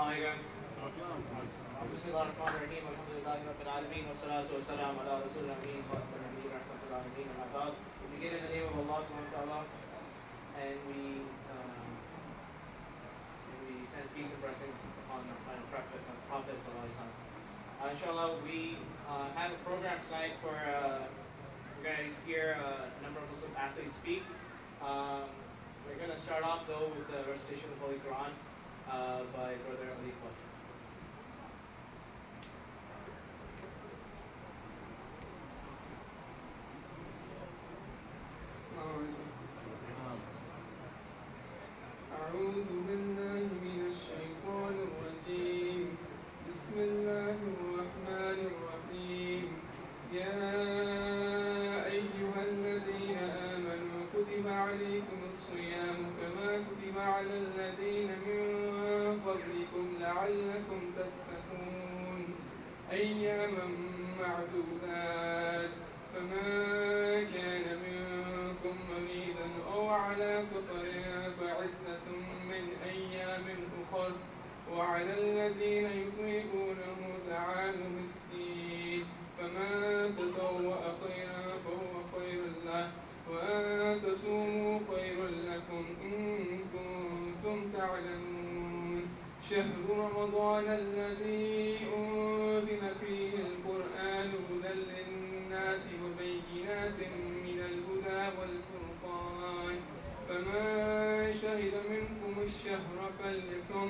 عليكم بسم الله الرحمن الرحيم الحمد لله رب العالمين والصلاة والسلام على رسول الأمين خاتم النبيين رحمة الله العالمين أما بعد We begin in the name of Allah subhanahu wa ta'ala and we um, and we send peace and blessings upon our final prophet, uh, prophet sallallahu alaihi wasallam. Uh, inshallah, we uh, have a program tonight for uh, we're going to hear uh, a number of Muslim athletes speak. Um, we're going to start off though with the recitation of the Holy Quran uh, Uh, by Brother Ali وعلى الذين يطيقونه طعام مسكين فمن تطوع خيرا فهو خير له وأن تصوموا خير لكم إن كنتم تعلمون. شهر رمضان الذي أنزل فيه القرآن هدى للناس وبينات من الهدى والفرقان. فمن شهد منكم الشهر فليصم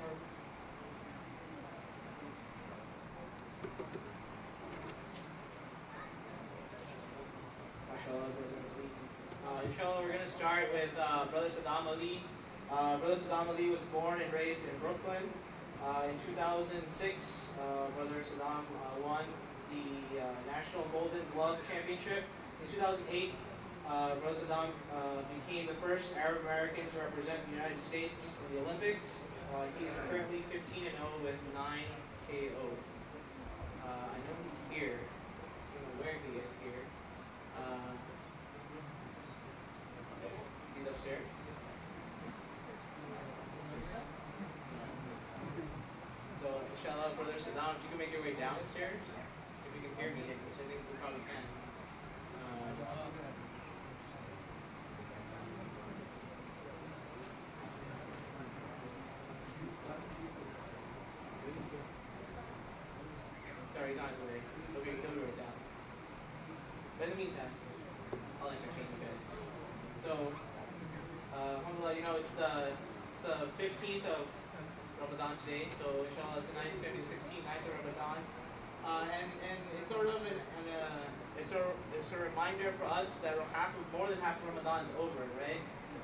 Uh, we're going to start with uh, Brother Sadam Ali. Uh, Brother Sadam Ali was born and raised in Brooklyn. Uh, in 2006, uh, Brother Sadam uh, won the uh, National Golden Glove Championship. In 2008, uh, Brother Sadam became the first Arab American to represent the United States in the Olympics. He is currently 15 and 0 with 9 KOs. I know he's here. I don't know where he is here. Upstairs. So, inshallah, Brother Sadam, if you can make your way downstairs, if you can hear me, which I think we probably can. Uh, sorry, he's on his way. He'll be, he'll be right down. But in the meantime, I'll entertain you guys. So, uh, alhamdulillah, you know, it's the, it's the 15th of Ramadan today, so inshallah tonight it's going to be the 16th night of Ramadan. Uh, and, and it's sort of an, an, uh, it's, a, it's a reminder for us that half of, more than half of Ramadan is over, right?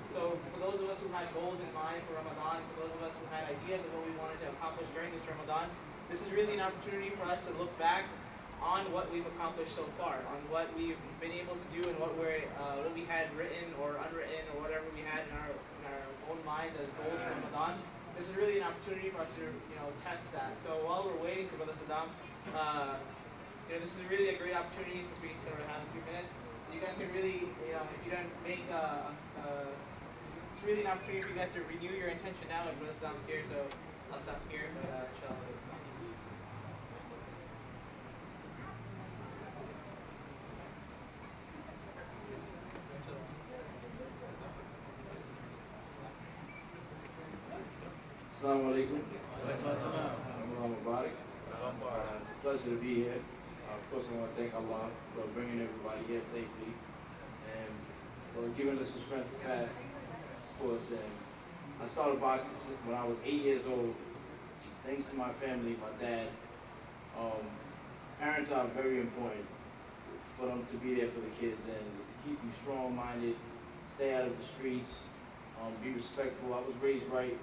So for those of us who had goals in mind for Ramadan, for those of us who had ideas of what we wanted to accomplish during this Ramadan, this is really an opportunity for us to look back on what we've accomplished so far, on what we've been able to do and what we're uh, what we had written or unwritten or whatever we had in our in our own minds as goals for Ramadan. This is really an opportunity for us to you know test that. So while we're waiting for Brother Sadam, uh, you know this is really a great opportunity since we sort of have a few minutes. You guys can really you know if you don't make uh, uh, it's really an opportunity for you guys to renew your intention now. And Brother Sadam's here, so I'll stop here. But uh, inshallah. it's not. Assalamu alaikum. It's a pleasure to be here. Uh, Of course, I want to thank Allah for bringing everybody here safely and for giving us the strength to fast, of course. And I started boxing when I was eight years old, thanks to my family, my dad. Um, parents are very important for them to be there for the kids and to keep you strong-minded, stay out of the streets, um, be respectful. I was raised right,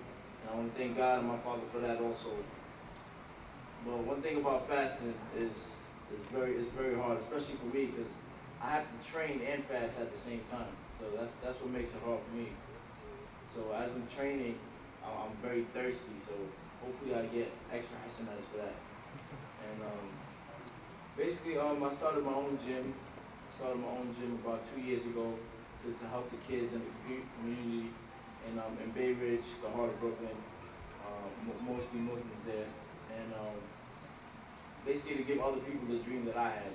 and I want to thank God and my father for that also. But one thing about fasting is it's very is very hard, especially for me because I have to train and fast at the same time. So that's that's what makes it hard for me. So as I'm training, I'm, very thirsty. So hopefully I get extra hasanats for that. And um, basically, um, I started my own gym. Started my own gym about two years ago to, to help the kids in the community in um, in Bay Ridge, the heart of Brooklyn. Um, mostly Muslims there, and um, basically to give other people the dream that I had.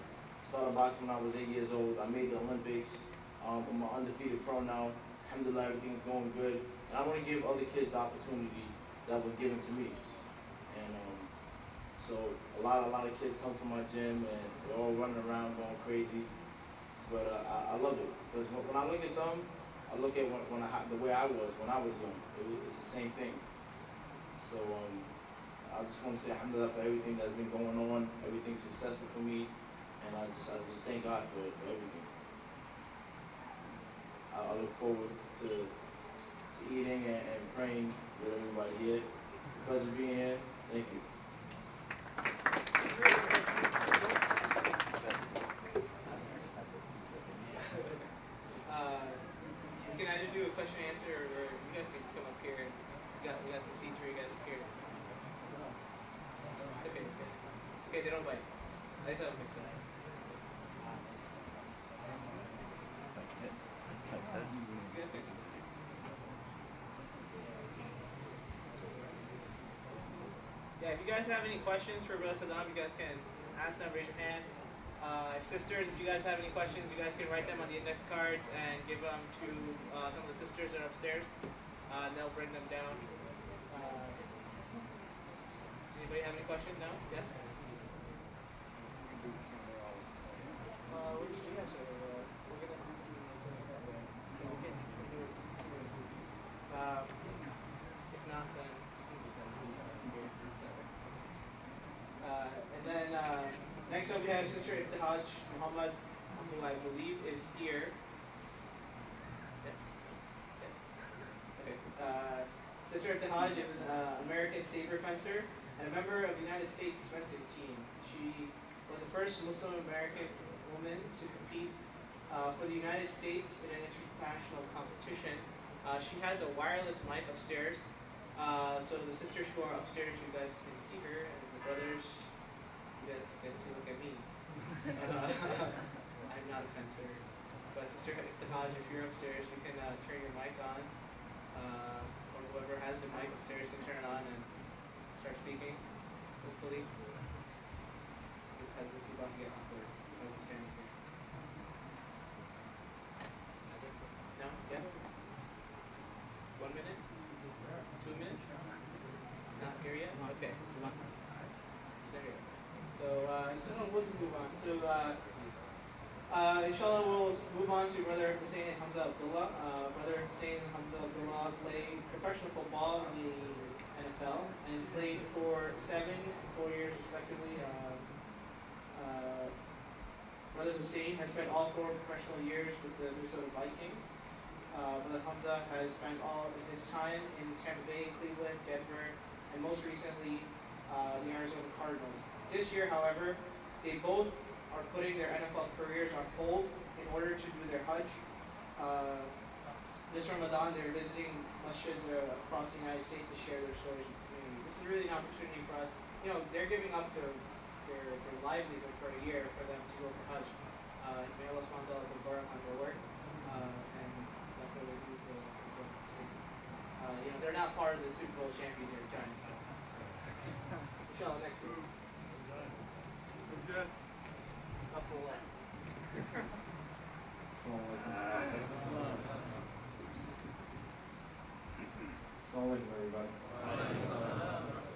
Started boxing when I was eight years old. I made the Olympics. Um, I'm an undefeated pro now. Alhamdulillah, everything's going good. And I want to give other kids the opportunity that was given to me. And um, so a lot, a lot of kids come to my gym and they're all running around going crazy. But uh, I, I love it because when, when I look at them, I look at when, when I, the way I was when I was young. It it's the same thing. So um, I just want to say alhamdulillah for everything that's been going on, everything's successful for me, and I just I just thank God for, for everything. I, I look forward to, to eating and, and praying with everybody here. Because of being here, thank you. Uh, we can either do a question and answer, or you guys can come up here. We got we got some seats for you guys up here. It's okay, it's okay. They don't bite. I just have them it. Yeah, if you guys have any questions for Brother Sadam, you guys can ask them, raise your hand. Uh, if sisters, if you guys have any questions, you guys can write them on the index cards and give them to uh, some of the sisters that are upstairs. Uh, they'll bring them down. Uh, anybody have any questions? No? Yes? Uh, we, we actually, uh, we're gonna, yeah, we can, we can do it. Um, if not, then we can just have it here. Uh, and then uh, next up we have Sister Ibtihaj Muhammad, who I believe is here. Yes? Yes? Okay. Uh, Sister Ibtihaj is an uh, American saber fencer and a member of the United States fencing team. She was the first Muslim American woman to compete uh, for the United States in an international competition. Uh, she has a wireless mic upstairs. Uh, so the sisters who are upstairs, you guys can see her, and the brothers, guys get to look at me. Uh, I'm not a fencer. But Sister Ibtihaj, if you're upstairs, you can uh, turn your mic on. Uh, or whoever has the mic upstairs can turn it on and start speaking, hopefully. Because this is about to get awkward. I'll standing here. No? Yes? One minute? Two minutes? Not here yet? Okay. Stay here. So, uh, so we'll just move on. So, uh, uh, inshallah, we'll move on to Brother Husain Hamza Abdullah. Uh, Brother Husain Hamza Abdullah played professional football in the NFL and played for seven and four years respectively. Uh, uh, Brother Husain has spent all four professional years with the Minnesota Vikings. Uh, Brother Hamza has spent all of his time in Tampa Bay, Cleveland, Denver, and most recently uh, the Arizona Cardinals. This year, however, they both are putting their NFL careers on hold in order to do their Hajj. Uh, this Ramadan, they're visiting masjids uh, across the United States to share their stories with the community. This is really an opportunity for us. You know, they're giving up their their, their livelihood for a year for them to go for Hajj. Uh, may Allah subhanahu wa ta'ala on their work. Uh, and that's what they do for for so, uh, you know, they're not part of the Super Bowl champion York Giants. So. Inshallah, next week. What?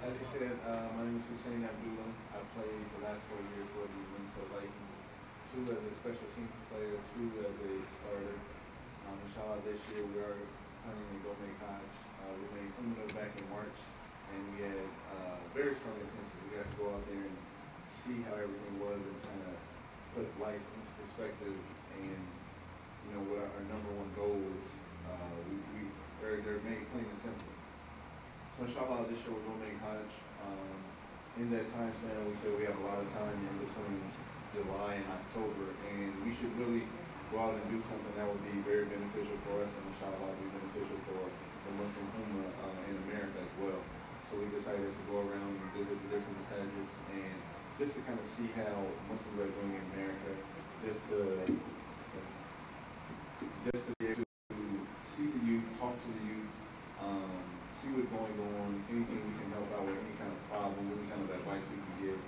As you said, my name is Husain Abdullah. I played the last four years for the Minnesota Vikings, two as a special teams player, two as a starter. Um, inshallah, this year we are planning to go make Hajj. Uh, we made Umrah back in March, and we had very strong intentions. We got to go out there and see how everything was and kind of put life into perspective and you know what our, our number one goal is. Uh, we, we they're, they're made plain and simple. So inshallah this year we're gonna make Hajj. Um, in that time span we say we have a lot of time in between July and October and we should really go out and do something that would be very beneficial for us and inshallah be beneficial for the Muslim Ummah uh, in America as well. So we decided to go around and visit the different masajids and just to kind of see how Muslims are doing in America, just to just to be able to see the youth, talk to the youth, um, see what's going on, anything we can help out with, any kind of problem, any kind of advice we can give.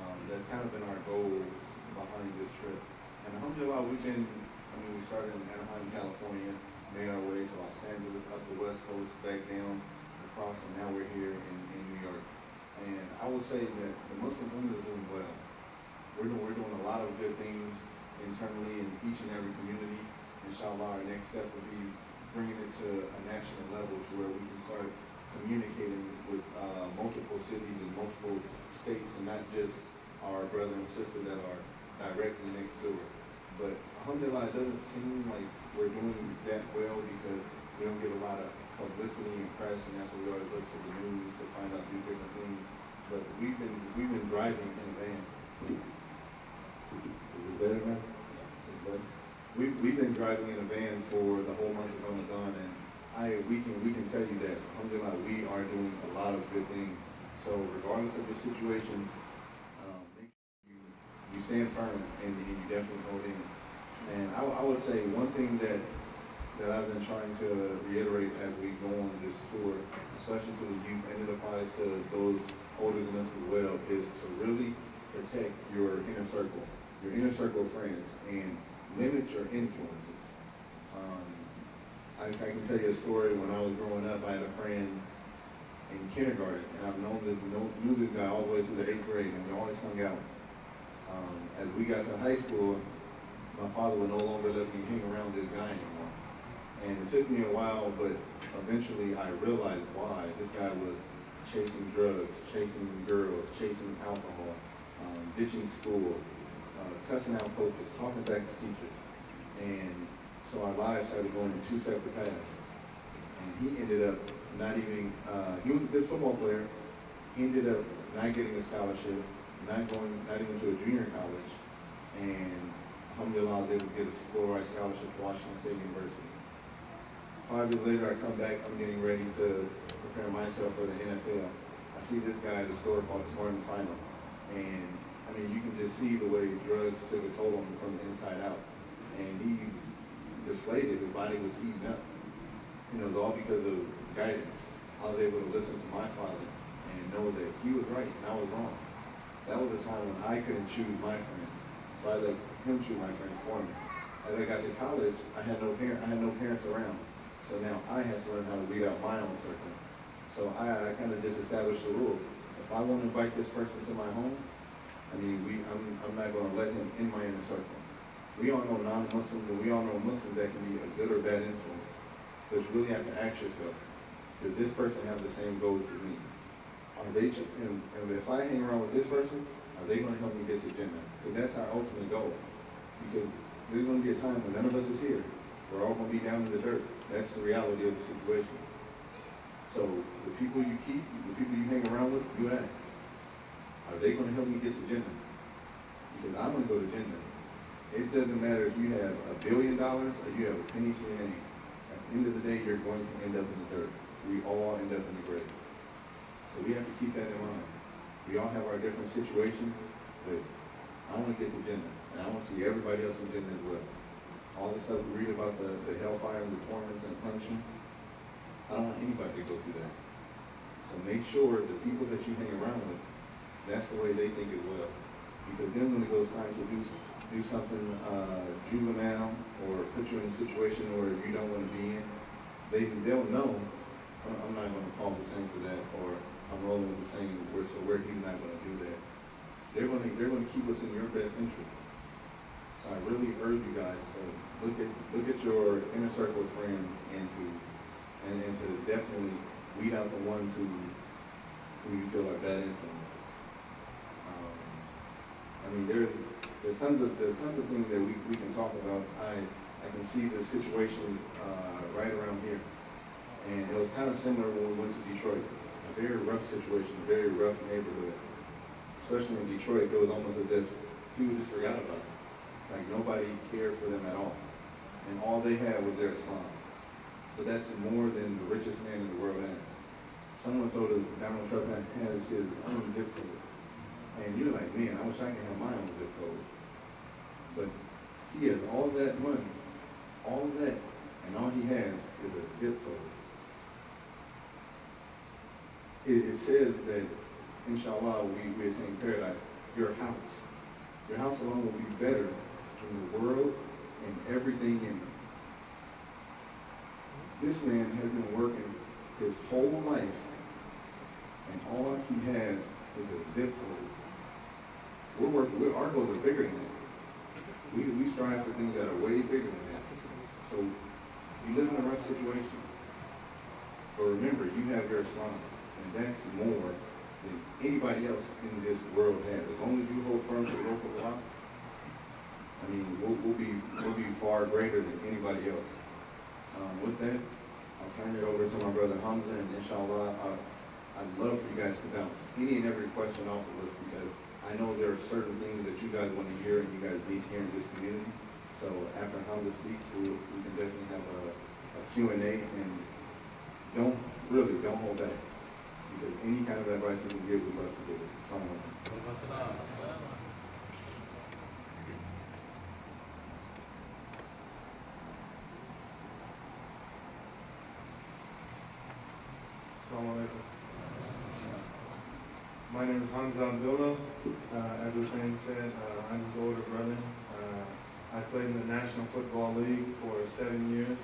Um, that's kind of been our goals behind this trip. And alhamdulillah, we've been, I mean, we started in Anaheim, California, made our way to Los Angeles, up the West Coast, back down, across, and now we're here in. And I would say that the Muslim Ummah is doing well. We're doing, we're doing a lot of good things internally in each and every community. Inshallah, our next step will be bringing it to a national level to where we can start communicating with uh, multiple cities and multiple states and not just our brother and sister that are directly next door. But alhamdulillah, it doesn't seem like we're doing that well because we don't get a lot of publicity and press and that's why we always look to the news to find out these different things. But we've been we've been driving in a van. Is this better now? Is better? We, we've been driving in a van for the whole month of Ramadan, and I, we can, we can tell you that, alhamdulillah, we are doing a lot of good things. So regardless of the situation, um, make sure you, you stand firm and, and you definitely hold in. And I, I would say one thing that, that I've been trying to reiterate as we go on this tour, especially to the youth, and it applies to those older than us as well, is to really protect your inner circle, your inner circle of friends, and limit your influences. Um, I, I can tell you a story. When I was growing up, I had a friend in kindergarten, and I've known this, knew this guy all the way through the eighth grade, and we always hung out. Um, as we got to high school, my father would no longer let me hang around this guy anymore. And it took me a while, but eventually I realized why. This guy was chasing drugs, chasing girls, chasing alcohol, um, ditching school, uh, cussing out coaches, talking back to teachers. And so our lives started going in two separate paths. And he ended up not even, uh, he was a good football player. Ended up not getting a scholarship, not going, not even to a junior college. And alhamdulillah, I was able to get a full ride scholarship to Washington State University. Five years later, I come back, I'm getting ready to prepare myself for the NFL. I see this guy at the store called Smart and Final. And I mean, you can just see the way drugs took a toll on him from the inside out. And he's deflated, his body was eating up. You know, it's all because of guidance. I was able to listen to my father and know that he was right and I was wrong. That was a time when I couldn't choose my friends. So I let him choose my friends for me. As I got to college, I had no parent, I had no parents around. So now I had to learn how to weed out my own circle. So I, I kind of just established a rule. If I want to invite this person to my home, I mean, we, I'm, I'm not going to let him in my inner circle. We all know non-Muslims and we all know Muslims that can be a good or bad influence. But you really have to ask yourself, does this person have the same goals as me? Are they, and, and if I hang around with this person, are they going to help me get to Jannah? Because that's our ultimate goal. Because there's going to be a time when none of us is here. We're all going to be down in the dirt. That's the reality of the situation. So the people you keep, the people you hang around with, you ask, are they going to help me get to Jannah? Because I'm going to go to Jannah. It doesn't matter if you have a billion dollars or you have a penny to your name. At the end of the day, you're going to end up in the dirt. We all end up in the grave. So we have to keep that in mind. We all have our different situations, but I want to get to Jannah. And I want to see everybody else in Jannah as well all the stuff we read about the, the hellfire and the torments and punishments. Want anybody to go through that. So make sure the people that you hang around with, that's the way they think as well. Because then when it goes time to do do something uh, juvenile or put you in a situation where you don't want to be in, they they'll know. I'm not going to call the same for that, or I'm rolling with the same where so where he's not going to do that. They're going to they're going to keep us in your best interest. So I really urge you guys to look at look at your inner circle of friends and to and, to definitely weed out the ones who who you feel are bad influences. Um, I mean, there's there's tons of there's tons of things that we, we can talk about. I I can see the situations uh, right around here, and it was kind of similar when we went to Detroit. A very rough situation, a very rough neighborhood, especially in Detroit. It was almost as if people just forgot about it. Like nobody cared for them at all. And all they had was their Islam. But that's more than the richest man in the world has. Someone told us Donald Trump has his own zip code. And you're like, man, I wish I could have my own zip code. But he has all that money, all that, and all he has is a zip code. It, it says that, inshallah, we, we attain paradise. Your house, your house alone will be better than the world and everything in it. This man has been working his whole life, and all he has is a zip code. We're working, we're, our goals are bigger than that. We, we strive for things that are way bigger than that. So you live in a right situation. But remember, you have your Islam, and that's more than anybody else in this world has. As long as you hold firm to the rope of I mean, we'll, we'll be we'll be far greater than anybody else. Um, with that, I'll turn it over to my brother Hamza, and inshallah, I, I'd love for you guys to bounce any and every question off of us because I know there are certain things that you guys want to hear and you guys need to hear in this community. So after Hamza speaks, we, we can definitely have a, a Q&A and don't, really, don't hold back. Because any kind of advice we can give, we'd love to give it. Assalamu. Assalamu. My name is Hamza Abdullah. Uh, as Husain said, uh, I'm his older brother. Uh, I played in the National Football League for seven years.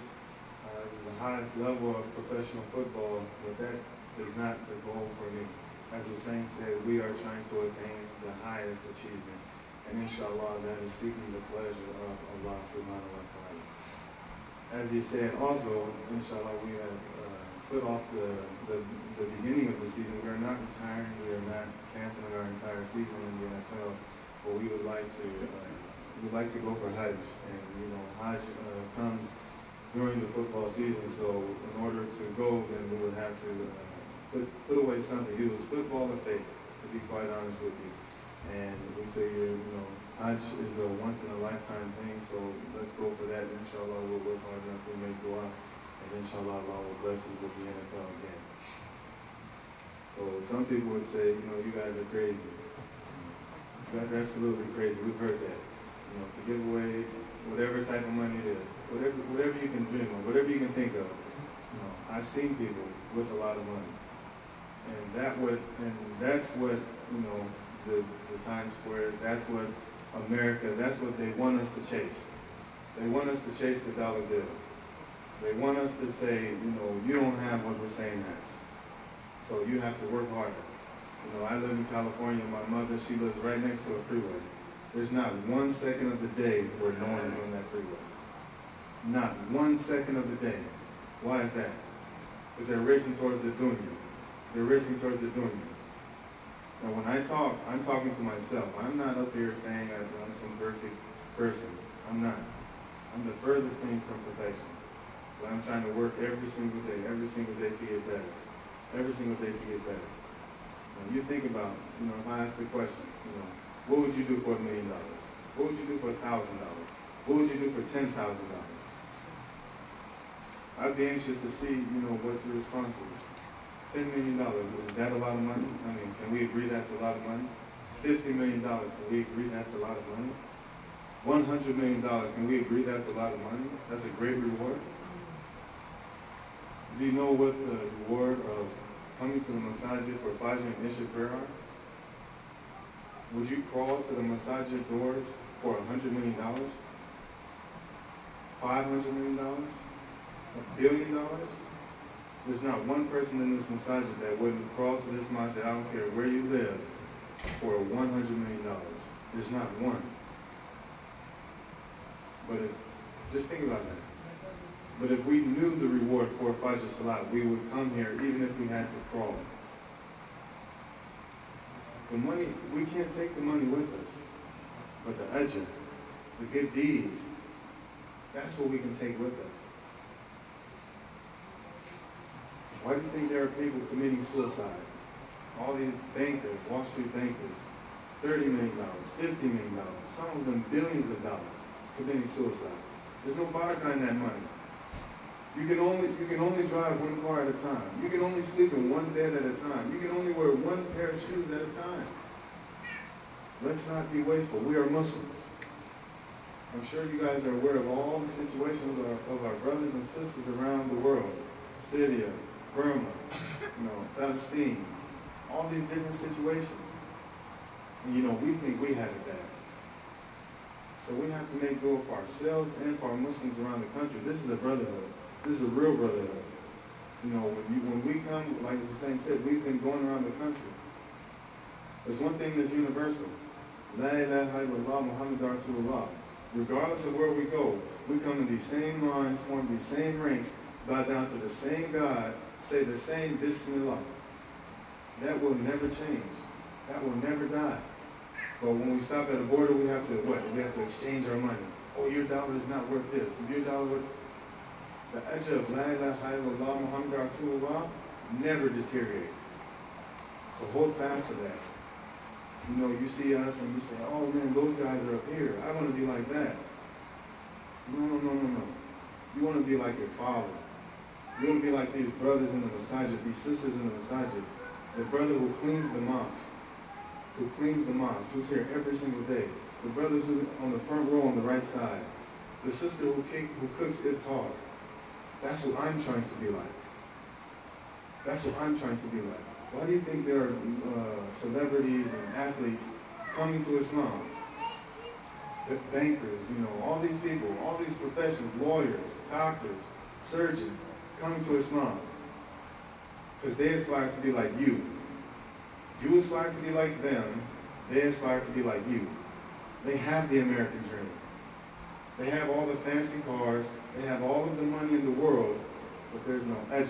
Uh, this is the highest level of professional football, but that is not the goal for me. As Husain said, we are trying to attain the highest achievement. And inshallah, that is seeking the pleasure of Allah subhanahu wa ta'ala. As he said also, inshallah, we have uh, put off the, the, the beginning of the season. We are not retiring. We are not canceling our entire season in the NFL. But we would like to uh, we'd like to go for Hajj, and you know Hajj uh, comes during the football season. So in order to go, then we would have to uh, put put away something. It was football or faith, to be quite honest with you. And we figure, you know, Hajj is a once in a lifetime thing. So let's go for that. Inshallah, we'll work hard enough to make dua. And inshallah, Allah will bless us with the NFL again. So some people would say, you know, you guys are crazy. You guys are absolutely crazy. We've heard that. You know, to give away whatever type of money it is, whatever whatever you can dream of, whatever you can think of. You know, I've seen people with a lot of money, and that what and that's what you know the the Times Square. is. That's what America. That's what they want us to chase. They want us to chase the dollar bill. They want us to say, you know, you don't have what Husain has. So you have to work harder. You know, I live in California. My mother, she lives right next to a freeway. There's not one second of the day where no one is on that freeway. Not one second of the day. Why is that? Because they're racing towards the dunya. They're racing towards the dunya. Now when I talk, I'm talking to myself. I'm not up here saying I'm some perfect person. I'm not. I'm the furthest thing from perfection. But I'm trying to work every single day, every single day to get better. Every single day to get better. Now you think about, you know, if I ask the question, you know, what would you do for a million dollars? What would you do for a thousand dollars? What would you do for ten thousand dollars? I'd be anxious to see, you know, what your response is. Ten million dollars, is that a lot of money? I mean, can we agree that's a lot of money? Fifty million dollars, can we agree that's a lot of money? One hundred million dollars, can we agree that's a lot of money? That's a great reward. Do you know what the reward of coming to the masajid for Fajr and Isha prayer are? Would you crawl to the masajid doors for a hundred million dollars? Five hundred million dollars? A billion dollars? There's not one person in this masajid that wouldn't crawl to this masjid, I don't care where you live, for one hundred million dollars. There's not one. But if, just think about that. But if we knew the reward for Fajr Salat, we would come here even if we had to crawl. The money, we can't take the money with us. But the ajr, the good deeds, that's what we can take with us. Why do you think there are people committing suicide? All these bankers, Wall Street bankers, thirty million dollars, fifty million dollars, some of them billions of dollars committing suicide. There's no barakah in that money. You can only you can only drive one car at a time. You can only sleep in one bed at a time. You can only wear one pair of shoes at a time. Let's not be wasteful. We are Muslims. I'm sure you guys are aware of all the situations of our, of our brothers and sisters around the world. Syria, Burma, you know, Palestine, all these different situations. And you know, we think we have it bad. So we have to make dua for ourselves and for our Muslims around the country. This is a brotherhood. This is a real brotherhood. You know, when, you, when we come, like Husain said, we've been going around the country. There's one thing that's universal. La ilaha illallah Muhammad Rasulullah. Regardless of where we go, we come in these same lines, form these same ranks, bow down to the same God, say the same Bismillah. That will never change. That will never die. But when we stop at a border, we have to what? We have to exchange our money. Oh, your dollar is not worth this. Your dollar worth the ajr of La ilaha illallah Muhammad Rasulullah never deteriorates. So hold fast to that. You know, you see us and you say, oh man, those guys are up here. I want to be like that. No, no, no, no, no. You want to be like your father. You want to be like these brothers in the masajid, these sisters in the masajid. The brother who cleans the mosque, who cleans the mosque, who's here every single day. The brothers who on the front row on the right side. The sister who, who cooks iftar. That's what I'm trying to be like. That's what I'm trying to be like. Why do you think there are uh, celebrities and athletes coming to Islam? The bankers, you know, all these people, all these professions, lawyers, doctors, surgeons, coming to Islam. Because they aspire to be like you. You aspire to be like them. They aspire to be like you. They have the American dream. They have all the fancy cars. They have all of the money in the world, but there's no edge.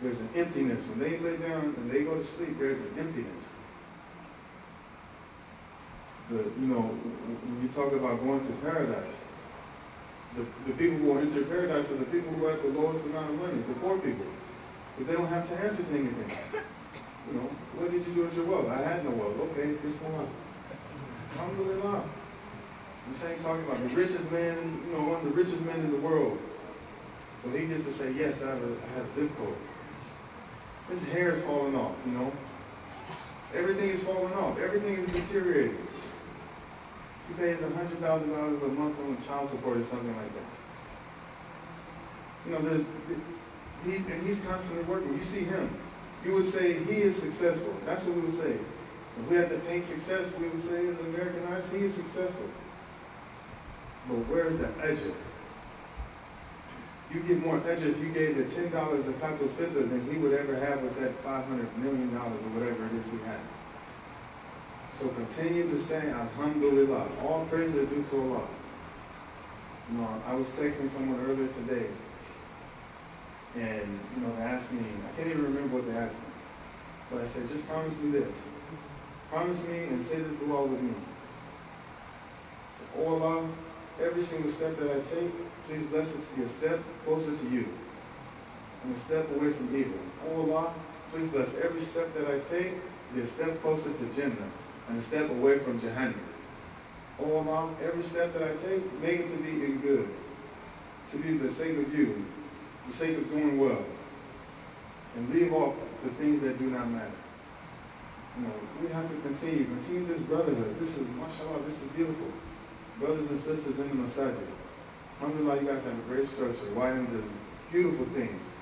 There's an emptiness. When they lay down and they go to sleep, there's an emptiness. The, you know, when you talk about going to paradise, the, the people who enter paradise are the people who have the lowest amount of money, the poor people. Because they don't have to answer to anything. You know, what did you do with your wealth? I had no wealth. Okay, this one. Alhamdulillah. I'm saying talking about the richest man, you know, one of the richest men in the world. So he gets to say, yes, I have, a, I have zip code. His hair is falling off, you know. Everything is falling off. Everything is deteriorating. He pays $100,000 a month on child support or something like that. You know, there's, he's, and he's constantly working. You see him. You would say he is successful. That's what we would say. If we had to paint success, we would say in the American eyes, he is successful. But where's the edge? You get more edge if you gave the ten dollars a katul fitr than he would ever have with that five hundred million dollars or whatever it is he has. So continue to say Alhamdulillah. All praise are due to Allah. You know, I was texting someone earlier today, and you know, they asked me, I can't even remember what they asked me. But I said, just promise me this. Promise me and say this dua with me. I said, oh Allah, every single step that I take, please bless it to be a step closer to you. And a step away from evil. Oh Allah, please bless every step that I take, be a step closer to Jannah and a step away from Jahannam. Oh Allah, every step that I take, make it to be in good, to be the sake of you, the sake of doing well, and leave off the things that do not matter. You know, we have to continue, continue this brotherhood. This is, mashallah, this is beautiful. Brothers and sisters in the masajid. Alhamdulillah, you guys have a great structure. YM does beautiful things.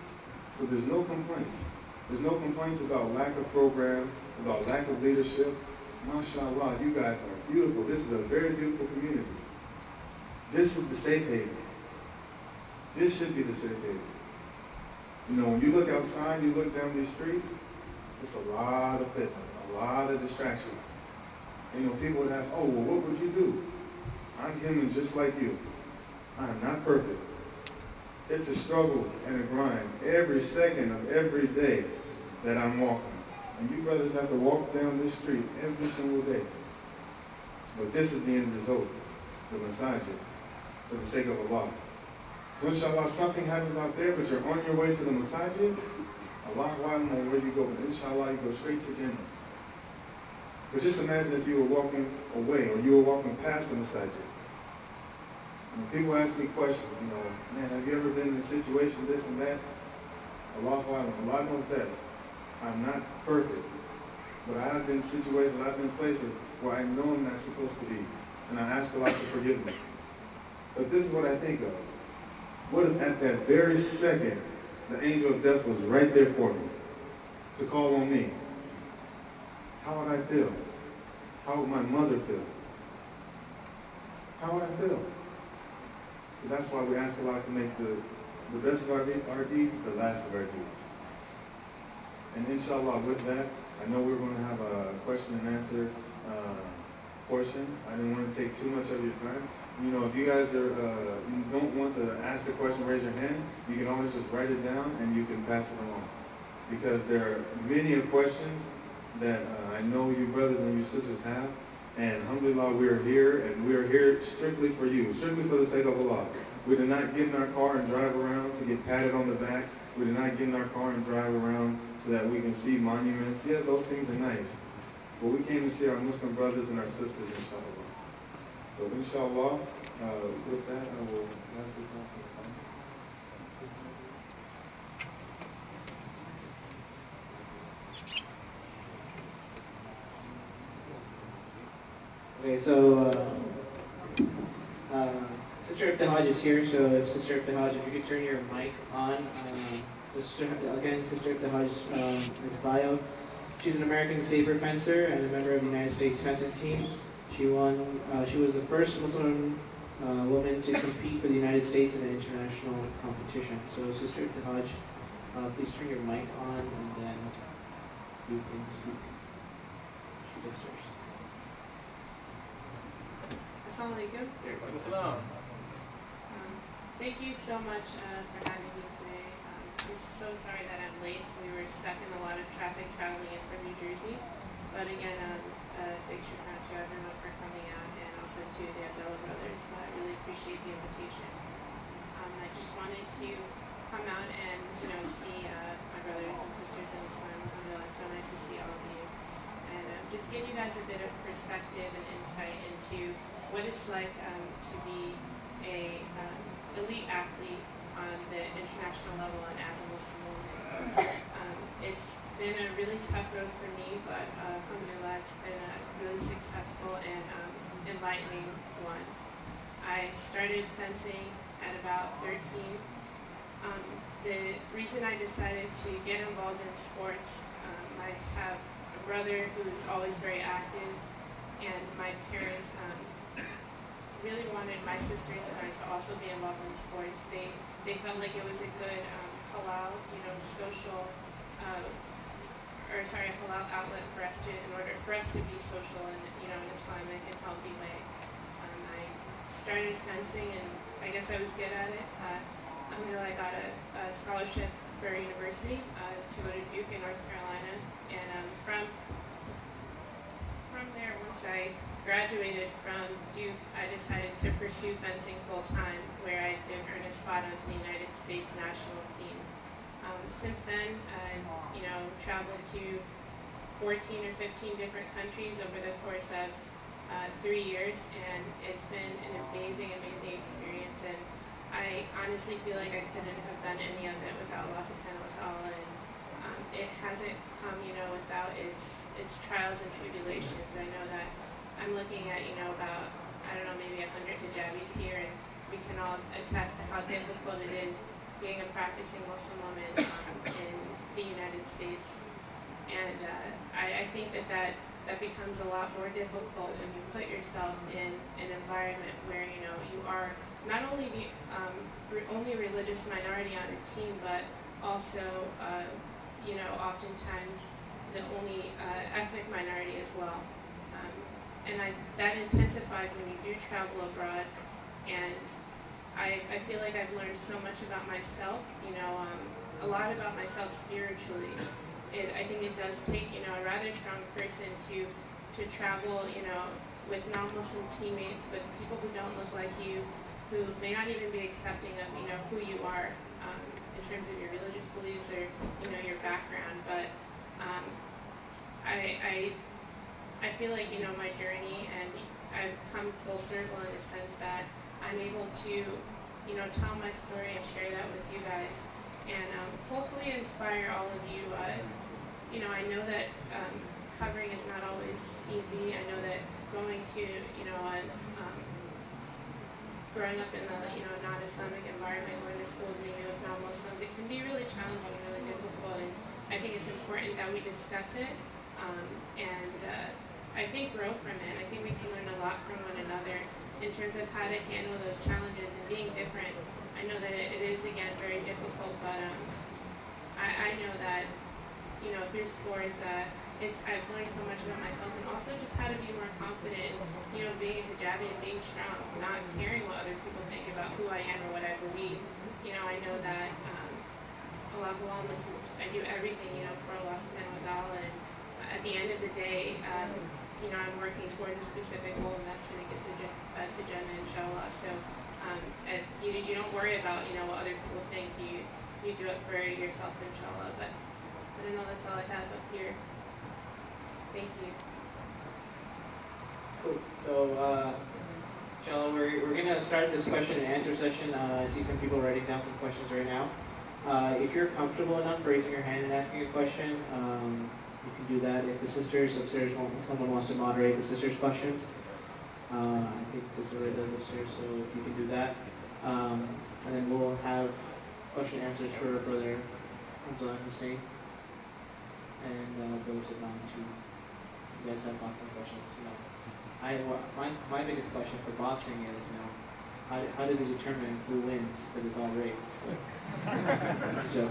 So there's no complaints. There's no complaints about lack of programs, about lack of leadership. MashaAllah, you guys are beautiful. This is a very beautiful community. This is the safe haven. This should be the safe haven. You know, when you look outside, you look down these streets, it's a lot of fitna, a lot of distractions. And, you know, people would ask, oh, well, what would you do? I'm human just like you. I am not perfect. It's a struggle and a grind every second of every day that I'm walking. And you brothers have to walk down this street every single day. But this is the end result, the Messiah, for the sake of Allah. So inshallah, something happens out there, but you're on your way to the masajid, Allah on where you go, but inshallah, you go straight to Jannah. But just imagine if you were walking away or you were walking past the masajid. People ask me questions, you know, man, have you ever been in a situation, this and that? A lot of them. Allah, Allah knows best. I'm not perfect. But I have been in situations, I've been places where I know I'm not supposed to be. And I ask Allah to forgive me. But this is what I think of. What if at that very second, the angel of death was right there for me to call on me? How would I feel? How would my mother feel? How would I feel? So that's why we ask Allah to make the, the best of our, our deeds the last of our deeds. And inshallah, with that, I know we're going to have a question and answer uh, portion. I didn't want to take too much of your time. You know, if you guys are, uh, you don't want to ask the question, raise your hand. You can always just write it down and you can pass it along. Because there are many questions that uh, I know you brothers and you sisters have. And alhamdulillah, we are here and we are here strictly for you, strictly for the sake of Allah. We do not get in our car and drive around to get patted on the back. We do not get in our car and drive around so that we can see monuments. Yeah, those things are nice. But we came to see our Muslim brothers and our sisters, inshallah. So inshallah, uh, with that, I will pass this on to the Okay, so uh, uh, Sister Ibtihaj is here, so if Sister Ibtihaj, if you could turn your mic on. Uh, Sister, again, Sister Ibtihaj um, is bio. She's an American saber fencer and a member of the United States fencing team. She won. Uh, she was the first Muslim uh, woman to compete for the United States in an international competition. So, Sister Ibtihaj, uh, please turn your mic on, and then you can speak. She's upstairs. Assalamualaikum. Um, thank you so much uh, for having me today. Um, I'm so sorry that I'm late. We were stuck in a lot of traffic traveling in from New Jersey. But again, um, uh, big out to everyone for coming out and also to the Abdullah brothers. I really appreciate the invitation. Um, I just wanted to come out and you know see uh, my brothers and sisters in Islam. It's so nice to see all of you. And just give you guys a bit of perspective and insight into what it's like um, to be a um, elite athlete on the international level and as a Muslim woman. Um, it's been a really tough road for me, but uh, alhamdulillah, it's been a really successful and um, enlightening one. I started fencing at about 13. Um, the reason I decided to get involved in sports, um, I have a brother who is always very active, and my parents um, really wanted my sisters and I to also be involved in sports. They they felt like it was a good um, halal, you know, social, uh, or sorry, halal outlet for us to, in order for us to be social and you know, an Islamic and healthy way. Um, I started fencing and I guess I was good at it. Uh, I got a, a scholarship for university uh, to go to Duke in North Carolina, and um, from from there, once I graduated from Duke, I decided to pursue fencing full time, where I did earn a spot onto the United States national team. Um, since then, I've you know traveled to 14 or 15 different countries over the course of uh, three years, and it's been an amazing, amazing experience. And I honestly feel like I couldn't have done any of it without Subhanahu wa And um, it hasn't come, you know, without its its trials and tribulations. I know that I'm looking at, you know, about, I don't know, maybe 100 hijabis here, and we can all attest to how difficult it is being a practicing Muslim woman um, in the United States. And uh, I, I think that, that that becomes a lot more difficult when you put yourself in an environment where, you know, you are not only the um, re only religious minority on a team, but also, uh, you know, oftentimes the only uh, ethnic minority as well and I, that intensifies when you do travel abroad. And I, I feel like I've learned so much about myself, you know, um, a lot about myself spiritually. It, I think it does take, you know, a rather strong person to, to travel, you know, with non-Muslim teammates, with people who don't look like you, who may not even be accepting of, you know, who you are um, in terms of your religious beliefs or, you know, your background. But um, I, I I feel like you know my journey, and I've come full circle in the sense that I'm able to, you know, tell my story and share that with you guys, and um, hopefully inspire all of you. Uh, you know, I know that um, covering is not always easy. I know that going to, you know, a, um, growing up in the, you know, non-Islamic environment, going to schools maybe with non-Muslims, it can be really challenging and really difficult. And I think it's important that we discuss it um, and uh, I think grow from it. I think we can learn a lot from one another in terms of how to handle those challenges and being different. I know that it, is again very difficult, but um, I, I know that you know through sports, uh, it's I've learned so much about myself and also just how to be more confident. You know, being hijabi and being strong, not caring what other people think about who I am or what I believe. You know, I know that. Um, Allah this is, I do everything, you know, for Allah subhanahu wa and at the end of the day, um, you know, I'm working towards a specific goal, and that's to get to, uh, to Jannah, inshallah. So, um, at, you, you don't worry about, you know, what other people think. You, you do it for yourself, inshallah. But I don't know, that's all I have up here. Thank you. Cool. So, uh, inshallah, we're, we're going to start this question and answer session. Uh, I see some people writing down some questions right now. Uh, if you're comfortable enough raising your hand and asking a question, um, you can do that. If the sisters upstairs, want, someone wants to moderate the sisters' questions, uh, I think Sister does upstairs, so if you can do that. Um, and then we'll have question answers for Brother Hamza Husain. And uh, Brother Sadam too. You guys have boxing questions, you know. I, my, my biggest question for boxing is, you know, how, how do they determine who wins? Because it's all rigged. So.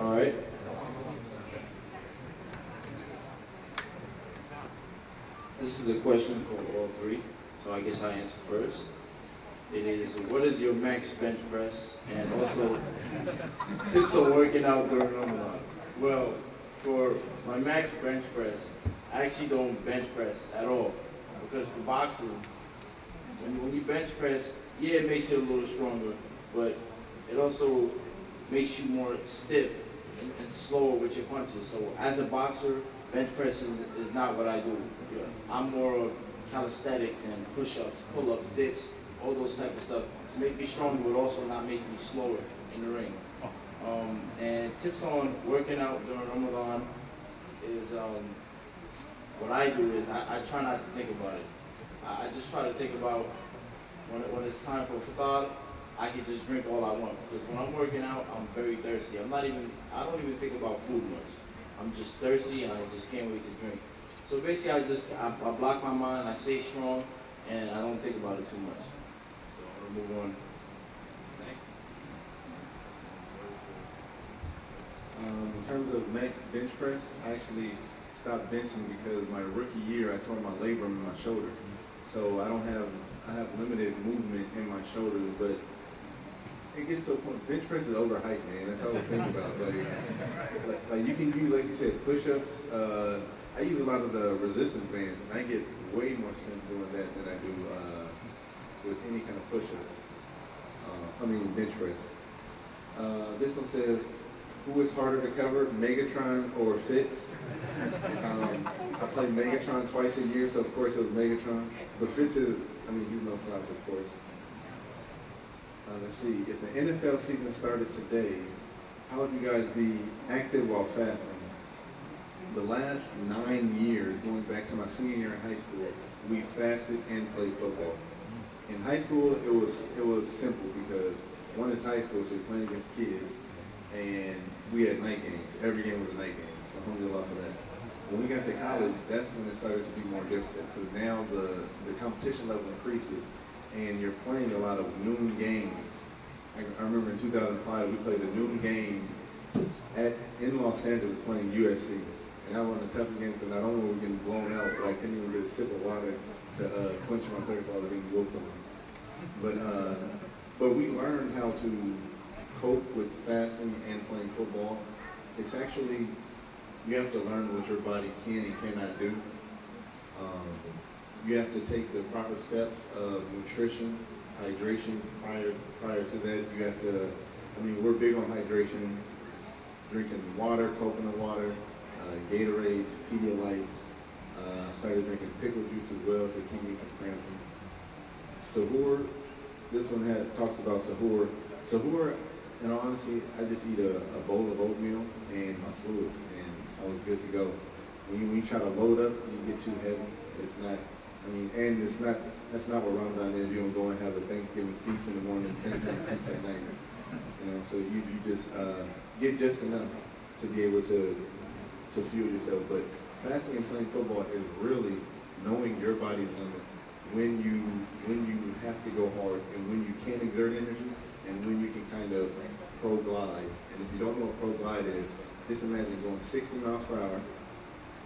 All right. This is a question for all three, so I guess I answer first. It is, what is your max bench press? And also, tips on working out during Ramadan. Well, for my max bench press, I actually don't bench press at all. Because for boxing, when you, when you bench press, yeah, it makes you a little stronger, but it also makes you more stiff and, and slower with your punches. So as a boxer, bench press is, is not what I do. I'm more of calisthenics and push-ups, pull-ups, dips, all those type of stuff to make me stronger, but also not make me slower in the ring. Um, and tips on working out during Ramadan is um, what I do is I, I, try not to think about it. I, I just try to think about when, when it's time for iftar, I can just drink all I want. Because when I'm working out, I'm very thirsty. I'm not even, I don't even think about food much. I'm just thirsty and I just can't wait to drink. So basically I just, I, I block my mind, I stay strong, and I don't think about it too much. So I'm gonna move on. Next. Um, in terms of max bench press, I actually stopped benching because my rookie year I tore my labrum in my shoulder. So I don't have, I have limited movement in my shoulders, but it gets to a point, bench press is overhyped, man. That's all I think about. Like, like, like, you can use, like you said, push-ups, uh, I use a lot of the resistance bands, and I get way more strength doing that than I do uh, with any kind of push-ups. Uh, I mean bench press. Uh, this one says, who is harder to cover, Megatron or Fitz? Um, I play Megatron twice a year, so of course it was Megatron. But Fitz is, I mean, he's no slouch, of course. Uh, let's see, if the NFL season started today, how would you guys be active while fasting? The last nine years, going back to my senior year in high school, we fasted and played football. In high school, it was it was simple because one is high school, so you're playing against kids, and we had night games. Every game was a night game, so alhamdulillah for that. When we got to college, that's when it started to be more difficult because now the, the competition level increases and you're playing a lot of noon games. I, I remember in 2005 we played a noon game at in Los Angeles playing USC. And that was the toughest games because not only were we getting blown out, but I couldn't even get a sip of water to uh, quench my thirst while being woken. But uh, but we learned how to cope with fasting and playing football. It's actually you have to learn what your body can and cannot do. Um, you have to take the proper steps of nutrition, hydration. Prior prior to that, you have to. I mean, we're big on hydration, drinking water, coconut water, uh, Gatorades, Pedialytes. Uh, I started drinking pickle juice as well to keep me from cramping. Sahur, this one had talks about sahur. Sahur, and honestly, I just eat a, a bowl of oatmeal and my fluids, and I was good to go. When you, when you try to load up, you get too heavy. It's not, I mean, and it's not, that's not what Ramadan is. You don't go and have a Thanksgiving feast in the morning, Thanksgiving feast at night. You know, so you, you just uh, get just enough to be able to, to fuel yourself. But fasting and playing football is really knowing your body's limits when you when you have to go hard and when you can't exert energy and when you can kind of pro glide. And if you don't know what pro glide is, just imagine going 60 miles per hour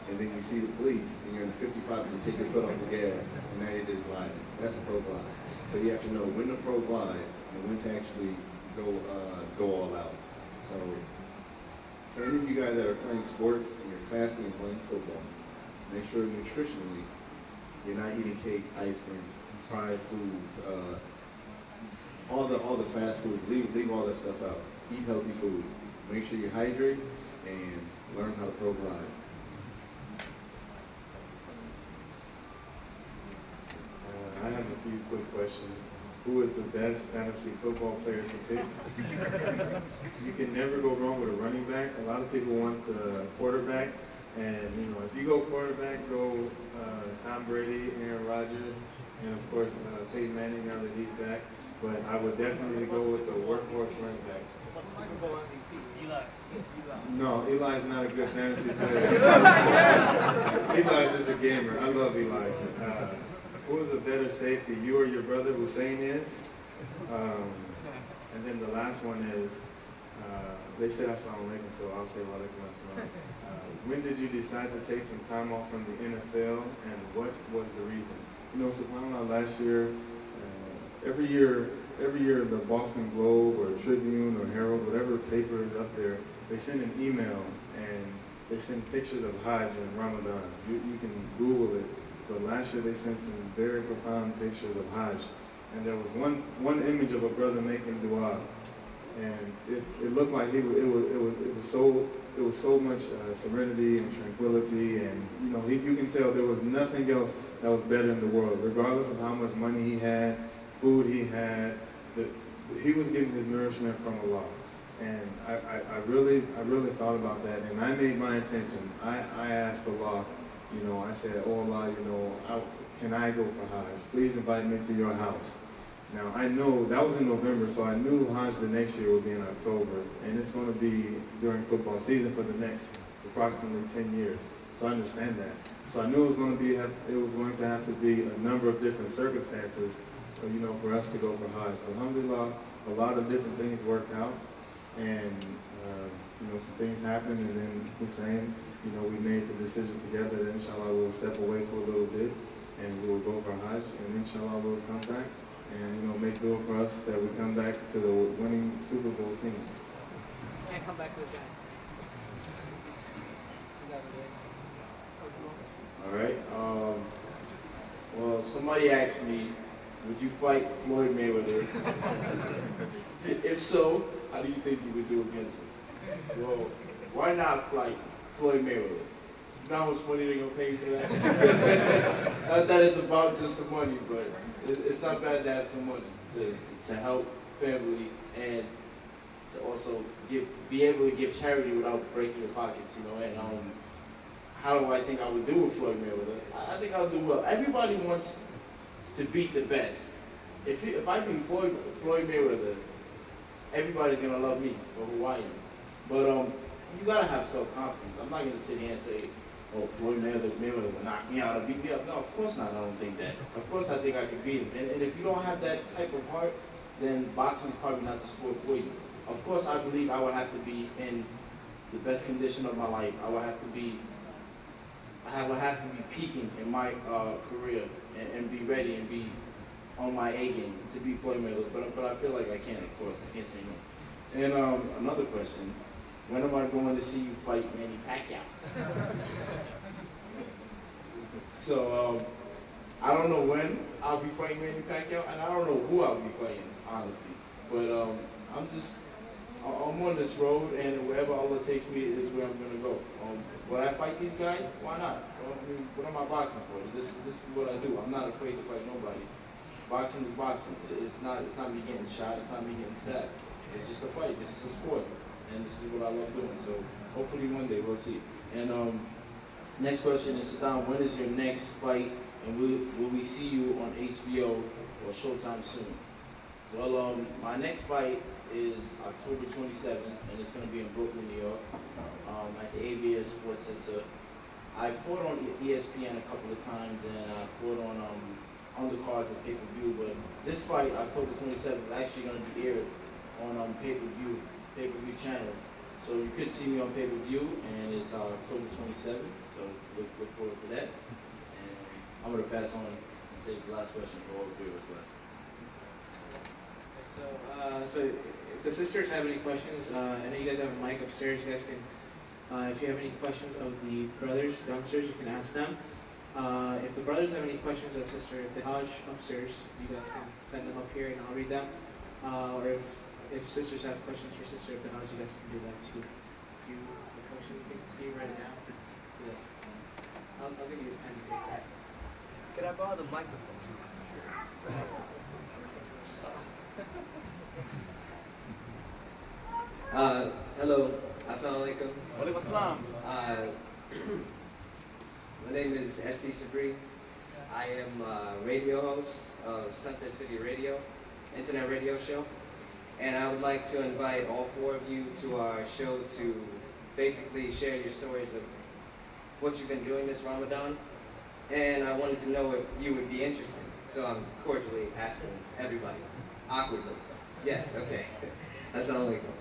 and then you see the police and you're in the 55 and you take your foot off the gas and now you're just gliding. That's a pro glide. So you have to know when to pro glide and when to actually go uh, go all out. So for any of you guys that are playing sports and you're fasting and playing football, make sure nutritionally you're not eating cake, ice cream, fried foods, uh, all the all the fast foods. Leave leave all that stuff out. Eat healthy foods. Make sure you hydrate and learn how to pro glide. Uh, I have a few quick questions. Who is the best fantasy football player to pick? you can never go wrong with a running back. A lot of people want the quarterback, and you know if you go quarterback, go uh, Tom Brady, Aaron Rodgers, and of course uh, Peyton Manning now that he's back. But I would definitely go with the workhorse running back. Eli. No, Eli's not a good fantasy player. Eli's just a gamer. I love Eli. Uh, who is a better safety, you or your brother Husain is? Um, and then the last one is, uh, they said assalamu alaikum, so I'll say wa alaikum assalam. Uh, when did you decide to take some time off from the NFL and what was the reason? You know, subhanAllah, last year, every year, every year the Boston Globe or Tribune or Herald, whatever paper is up there, they send an email and they send pictures of Hajj and Ramadan. You, you can Google it. But last year they sent some very profound pictures of Hajj. And there was one, one image of a brother making dua. And it, it looked like he was, it was, it was, it was so, it was so much uh, serenity and tranquility. And, you know, he, you can tell there was nothing else that was better in the world. Regardless of how much money he had, food he had, the, he was getting his nourishment from Allah. And I, I, I really I really thought about that and I made my intentions. I, I asked Allah, you know, I said, oh Allah, you know, I, can I go for Hajj? Please invite me to your house. Now I know that was in November, so I knew Hajj the next year would be in October, and it's going to be during football season for the next approximately 10 years. So I understand that. So I knew it was going to be it was going to have to be a number of different circumstances, you know, for us to go for Hajj. Alhamdulillah, a lot of different things worked out, and uh, you know, some things happened, and then Husain, you know, we made the decision together that inshallah we'll step away for a little bit, and we'll go for Hajj, and inshallah we'll come back, and you know, make do for us that we come back to the winning Super Bowl team. Can't come back to the Giants. All right. Um, well, somebody asked me would you fight Floyd Mayweather? if so, how do you think you would do against him? Well, why not fight Floyd Mayweather? You know how much money they're gonna pay for that? not that it's about just the money, but it's not bad to have some money to, to, to help family and to also give, be able to give charity without breaking your pockets, you know, and um, how do I think I would do with Floyd Mayweather? I, I think I'll do well. Everybody wants to beat the best. If, he, if I beat Floyd, Floyd Mayweather, everybody's gonna love me for who I am. But um, you gotta have self-confidence. I'm not gonna sit here and say, oh, Floyd Mayweather, Mayweather will knock me out or beat me up. No, of course not. I don't think that. Of course I think I could beat him. And, and if you don't have that type of heart, then boxing is probably not the sport for you. Of course, I believe I would have to be in the best condition of my life. I would have to be, I would have to be peaking in my uh, career and, and, be ready and be on my A game to be Floyd Mayweather. But but I feel like I can, of course. I can't say no. And um, another question: When am I going to see you fight Manny Pacquiao? so um, I don't know when I'll be fighting Manny Pacquiao, and I don't know who I'll be fighting, honestly. But um, I'm just I'm on this road, and wherever Allah takes me is where I'm gonna go. Um, I fight these guys? Why not? What am I boxing for? This this is what I do. I'm not afraid to fight nobody. Boxing is boxing. It's not it's not me getting shot. It's not me getting stabbed. It's just a fight. This is a sport, and this is what I love doing. So hopefully one day we'll see. And um, next question is, Sadam, when is your next fight, and will will we see you on HBO or Showtime soon? Well, um, my next fight is October 27th, and it's going to be in Brooklyn, New York, um, at the ABS Sports Center. I fought on ESPN a couple of times, and I fought on um, undercards of pay-per-view, but this fight, October 27th, is actually going to be aired on um, pay-per-view, pay-per-view channel. So you could see me on pay-per-view, and it's uh, October 27th, so look, look forward to that. And I'm going to pass on and save the last question for all three of us. So, uh, so if the sisters have any questions, uh, I know you guys have a mic upstairs. You guys can, uh, if you have any questions of the brothers downstairs, you can ask them. Uh, if the brothers have any questions of Sister Ibtihaj upstairs, you guys can send them up here and I'll read them. Uh, or if, if sisters have questions for Sister Ibtihaj, you guys can do that too. If you have a question, you can, it down. So that, I'll, I'll give you a pen and paper. Can I borrow the microphone? Sure. Uh, hello, assalamu alaikum. Walaikum assalam. Uh, my name is SD Sabri. I am a radio host of Sunset City Radio, internet radio show. And I would like to invite all four of you to our show to basically share your stories of what you've been doing this Ramadan. And I wanted to know if you would be interested. So I'm cordially asking everybody, awkwardly. Yes, okay. Assalamu alaikum.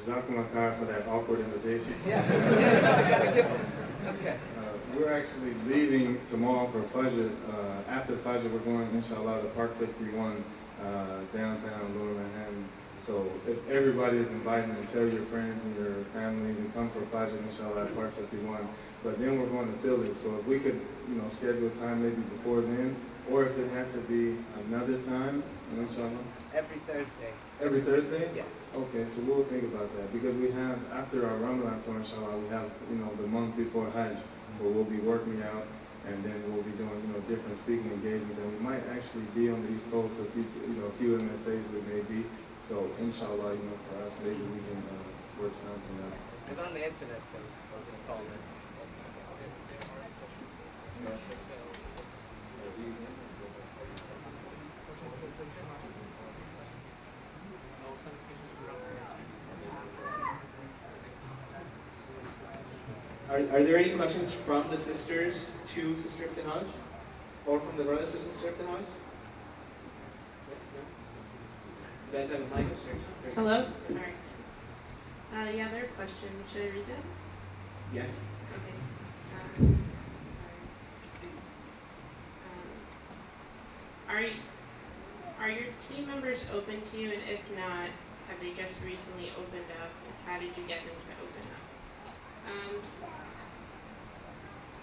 Jazakum Allah for that awkward invitation. Yeah. okay. Uh, we're actually leaving tomorrow for Fajr. Uh, after Fajr, we're going, inshallah, to Park 51 uh, downtown Lower Manhattan. So if everybody is invited and tell your friends and your family to come for Fajr, inshallah, at Park 51. But then we're going to Philly. So if we could, you know, schedule time maybe before then, or if it had to be another time, inshallah. Every Thursday. Every Thursday? Yes. Okay, so we'll think about that because we have, after our Ramadan tour, inshallah, we have, you know, the month before Hajj where we'll be working out and then we'll be doing, you know, different speaking engagements and we might actually be on the East Coast, a few, you know, a few MSAs we may be. So, inshallah, you know, for us, maybe we can uh, work something out. It's on the internet, so I'll just call in. Are, are there any questions from the sisters to Sister Ibtihaj? Or from the brothers to Sister Ibtihaj? Yes, no? You guys have a mic upstairs. There. Hello? Sorry. Uh, yeah, there are questions. Should I read them? Yes. Okay. Um, sorry. Um, are, y- are your team members open to you? And if not, have they just recently opened up? And how did you get them to open up? Um,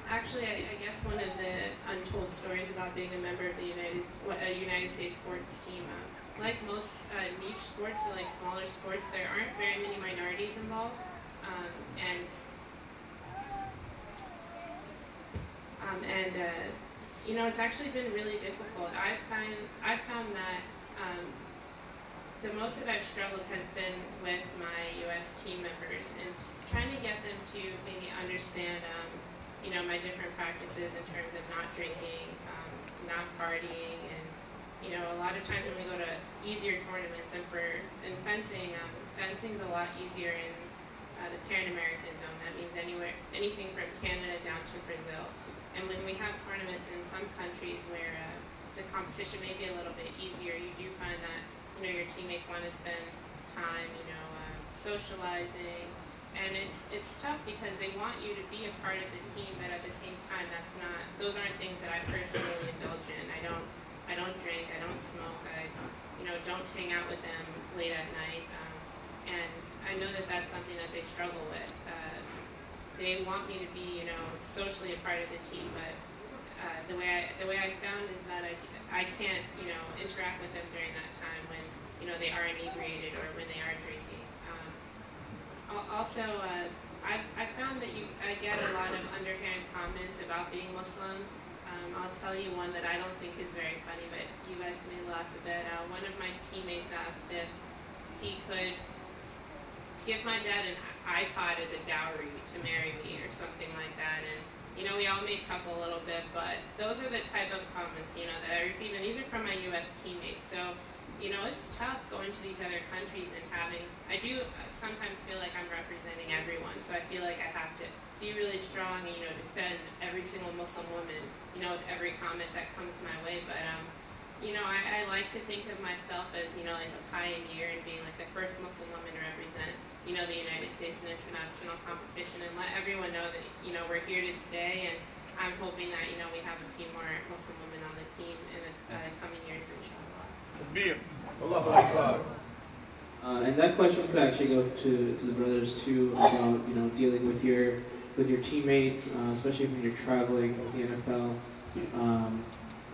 actually, I, I guess one of the untold stories about being a member of the United a United States sports team. Uh, like most uh, niche sports or like smaller sports, there aren't very many minorities involved, um, and um, and uh, you know it's actually been really difficult. I find I found that um, the most that I've struggled has been with my U.S. team members and trying to get them to maybe understand, um, you know, my different practices in terms of not drinking, um, not partying, and you know, a lot of times when we go to easier tournaments, and for in fencing, um, fencing's a lot easier in uh, the Pan American zone. That means anywhere, anything from Canada down to Brazil. And when we have tournaments in some countries where uh, the competition may be a little bit easier, you do find that you know your teammates want to spend time, you know, uh, socializing, and it's it's tough because they want you to be a part of the team, but at the same time, that's not those aren't things that I personally indulge in. I don't I don't drink, I don't smoke, I you know don't hang out with them late at night, um, and I know that that's something that they struggle with. Uh, they want me to be you know socially a part of the team, but uh, the way I the way I found is that I I can't you know interact with them during that time when you know they are inebriated or when they are drinking also, uh, I, I found that you I get a lot of underhand comments about being Muslim. Um, I'll tell you one that I don't think is very funny, but you guys may laugh a bit. Uh, one of my teammates asked if he could give my dad an iPod as a dowry to marry me or something like that. And, you know, we all may chuckle a little bit, but those are the type of comments, you know, that I receive. And these are from my U.S. teammates. So you know, it's tough going to these other countries and having, I do sometimes feel like I'm representing everyone, so I feel like I have to be really strong and, you know, defend every single Muslim woman, you know, every comment that comes my way, but, um, you know, I, I like to think of myself as, you know, like a pioneer and being like the first Muslim woman to represent, you know, the United States in international competition and let everyone know that, you know, we're here to stay and I'm hoping that, you know, we have a few more Muslim women on the team in the uh, coming years, inshallah. Uh, and that question could actually go to, to the brothers too about you know dealing with your with your teammates, uh, especially when you're traveling with the NFL, um,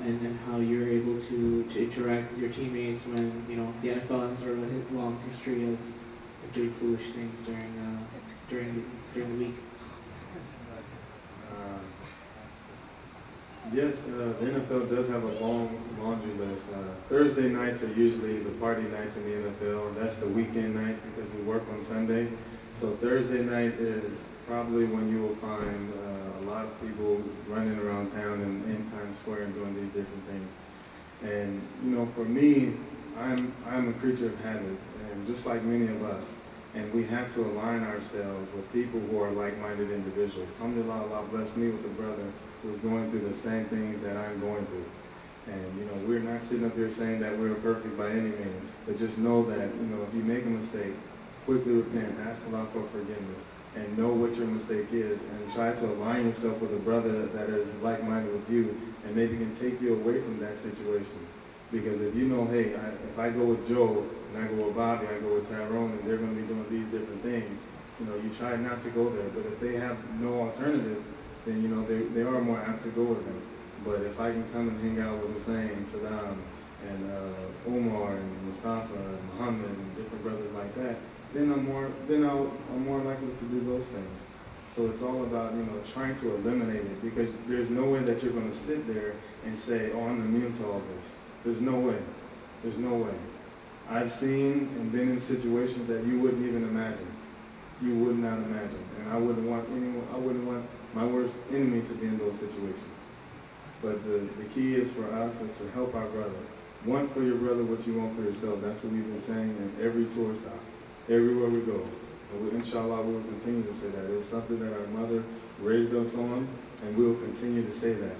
and, how you're able to, to interact with your teammates when you know the NFL has sort of a long history of, of doing foolish things during uh, during during the week. Yes, uh, the NFL does have a long laundry list. Uh, Thursday nights are usually the party nights in the NFL. That's the weekend night because we work on Sunday. So Thursday night is probably when you will find uh, a lot of people running around town and in Times Square and doing these different things. And you know, for me, I'm I'm a creature of habit, and just like many of us, and we have to align ourselves with people who are like-minded individuals. Alhamdulillah, Allah blessed me with a brother was going through the same things that I'm going through. And, you know, we're not sitting up here saying that we're perfect by any means, but just know that, you know, if you make a mistake, quickly repent, ask Allah for forgiveness, and know what your mistake is, and try to align yourself with a brother that is like-minded with you, and maybe can take you away from that situation. Because if you know, hey, I, if I go with Joe, and I go with Bobby, I go with Tyrone, and they're going to be doing these different things, you know, you try not to go there. But if they have no alternative, then you know they, they are more apt to go with them. But if I can come and hang out with Husain, Sadam, and uh, Omar, and Mustafa, and Muhammad, and different brothers like that, then I'm more then I'll, I'm more likely to do those things. So it's all about you know trying to eliminate it because there's no way that you're going to sit there and say, oh, I'm immune to all this. There's no way. There's no way. I've seen and been in situations that you wouldn't even imagine. You would not imagine, and I wouldn't want anyone. I wouldn't want my worst enemy to be in those situations. But the, the key is for us is to help our brother. Want for your brother what you want for yourself. That's what we've been saying in every tour stop, everywhere we go. And we, inshallah, we will continue to say that. It was something that our mother raised us on, and we will continue to say that.